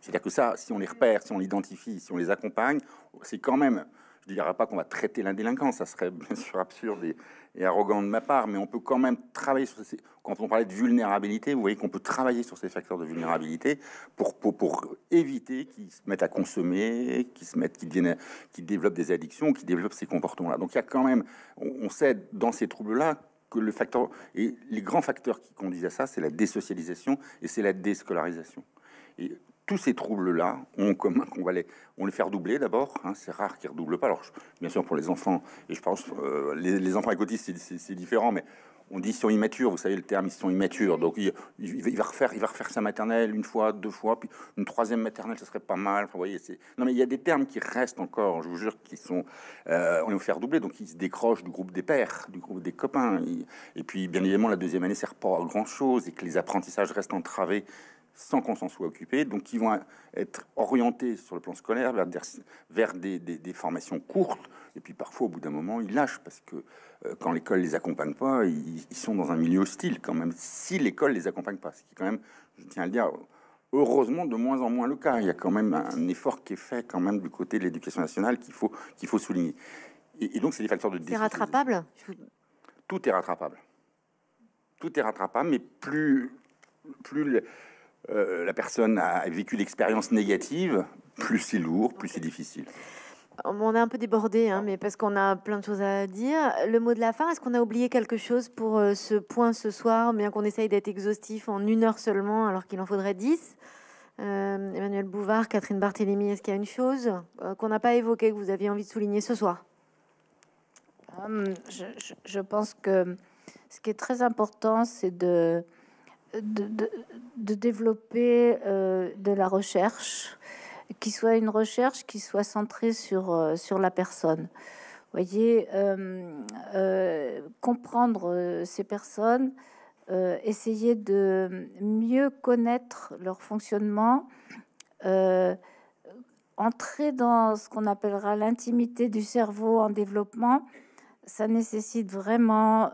C'est-à-dire que ça, si on les repère, si on l'identifie, si on les accompagne, c'est quand même je ne dirais pas qu'on va traiter la délinquance, ça serait bien sûr absurde et, arrogant de ma part, mais on peut quand même travailler sur ces... Quand on parlait de vulnérabilité, vous voyez qu'on peut travailler sur ces facteurs de vulnérabilité pour, pour, éviter qu'ils se mettent à consommer, qu'ils se mettent, qu'ils qu'ils développent des addictions, qu'ils développent ces comportements-là. Donc il y a quand même, on, sait dans ces troubles-là que le facteur et les grands facteurs qui conduisent à ça, c'est la désocialisation et c'est la déscolarisation. Tous ces troubles-là ont commun qu'on va les, on les faire doubler d'abord. Hein, c'est rare qu'ils redoublent pas. Alors, bien sûr, pour les enfants, et je pense euh, les, enfants avec c'est différent, mais on dit sont immatures. Vous savez le terme, ils sont immatures. Donc, il, va refaire, il va refaire sa maternelle une fois, deux fois, puis une troisième maternelle, ce serait pas mal. vous voyez, non, mais il y a des termes qui restent encore. Je vous jure, qui sont, euh, on les faire doubler. Donc, ils se décrochent du groupe des pères, du groupe des copains. Et puis, bien évidemment, la deuxième année sert pas à grand chose et que les apprentissages restent entravés sans qu'on s'en soit occupé, donc qui vont être orientés sur le plan scolaire vers, des, vers des, des, formations courtes, et puis parfois au bout d'un moment ils lâchent parce que euh, quand l'école les accompagne pas, ils, sont dans un milieu hostile quand même. Si l'école les accompagne pas, ce qui est quand même, je tiens à le dire, heureusement de moins en moins le cas. Il y a quand même un effort qui est fait quand même du côté de l'éducation nationale qu'il faut qu'il faut souligner. Et, donc c'est des facteurs de. C'est rattrapable? Tout est rattrapable. Tout est rattrapable, mais plus plus euh, la personne a vécu l'expérience négative, plus c'est lourd, plus c'est difficile. On est un peu débordé, hein, mais parce qu'on a plein de choses à dire. Le mot de la fin, est-ce qu'on a oublié quelque chose pour euh, ce point ce soir, bien qu'on essaye d'être exhaustif en une heure seulement, alors qu'il en faudrait dix? Euh, Emmanuel Bouvard, Catherine Barthélémy, est-ce qu'il y a une chose qu'on n'a pas évoquée, que vous aviez envie de souligner ce soir? Hum, je, pense que ce qui est très important, c'est de de, développer euh, de la recherche, qui soit une recherche qui soit centrée sur, euh, sur la personne. voyez, euh, comprendre ces personnes, essayer de mieux connaître leur fonctionnement, entrer dans ce qu'on appellera l'intimité du cerveau en développement, ça nécessite vraiment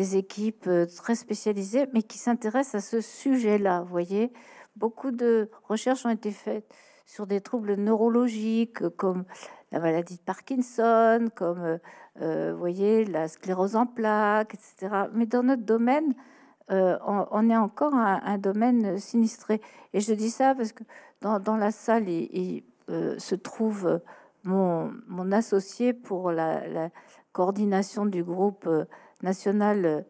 des équipes euh, très spécialisées, mais qui s'intéressent à ce sujet-là. Vous voyez, beaucoup de recherches ont été faites sur des troubles neurologiques comme la maladie de Parkinson, comme euh, euh, vous voyez la sclérose en plaques, etc. Mais dans notre domaine, on, est encore un, domaine sinistré. Et je dis ça parce que dans, la salle il, se trouve mon, associé pour la, coordination du groupe national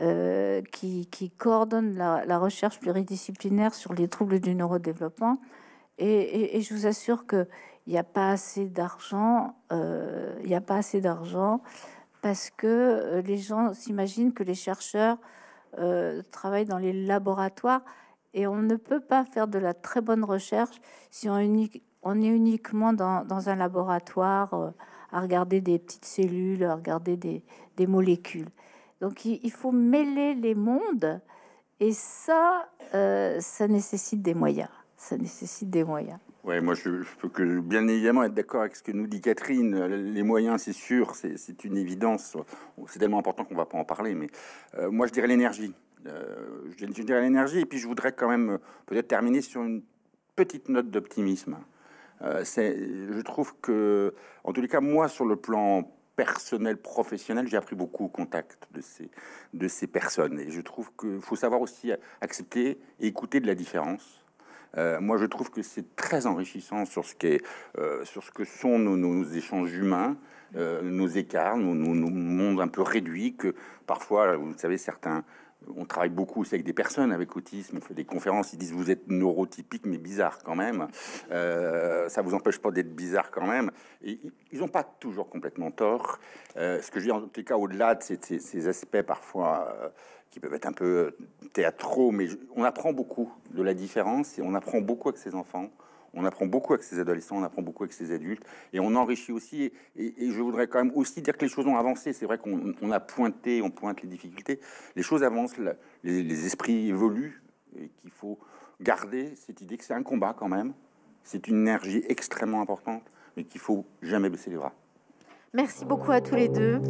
euh, qui, coordonne la, recherche pluridisciplinaire sur les troubles du neurodéveloppement. Et, je vous assure qu'il n'y a pas assez d'argent, euh, il n'y a pas assez d'argent parce que euh, les gens s'imaginent que les chercheurs travaillent dans les laboratoires et on ne peut pas faire de la très bonne recherche si on, est uniquement dans un laboratoire à regarder des petites cellules, à regarder des, des molécules. Donc il, faut mêler les mondes et ça, euh, ça nécessite des moyens. Ça nécessite des moyens. Ouais, moi je, peux que bien évidemment être d'accord avec ce que nous dit Catherine. Les moyens, c'est sûr, c'est une évidence. C'est tellement important qu'on va pas en parler. Mais euh, moi je dirais l'énergie. Euh, je, dirais l'énergie. Et puis je voudrais quand même peut-être terminer sur une petite note d'optimisme. Je trouve que, en tous les cas, moi sur le plan personnel, professionnel, j'ai appris beaucoup au contact de ces, personnes. Et je trouve qu'il faut savoir aussi accepter et écouter de la différence. Euh, moi, je trouve que c'est très enrichissant sur ce, qui est, euh, sur ce que sont nos, échanges humains, euh, nos écarts, nos, nos, mondes un peu réduits, que parfois, vous savez, certains on travaille beaucoup aussi avec des personnes avec autisme, on fait des conférences, ils disent vous êtes neurotypique mais bizarre quand même. Euh, ça vous empêche pas d'être bizarre quand même. Et ils n'ont pas toujours complètement tort. Euh, ce que je dis en tout cas au-delà de ces, aspects parfois euh, qui peuvent être un peu théâtraux, mais on apprend beaucoup de la différence et on apprend beaucoup avec ses enfants on apprend beaucoup avec ces adolescents, on apprend beaucoup avec ces adultes, et on enrichit aussi. Et, je voudrais quand même aussi dire que les choses ont avancé. C'est vrai qu'on a pointé, on pointe les difficultés. Les choses avancent, les, esprits évoluent, et qu'il faut garder cette idée que c'est un combat quand même. C'est une énergie extrêmement importante, mais qu'il faut jamais baisser les bras. Merci beaucoup à tous les deux.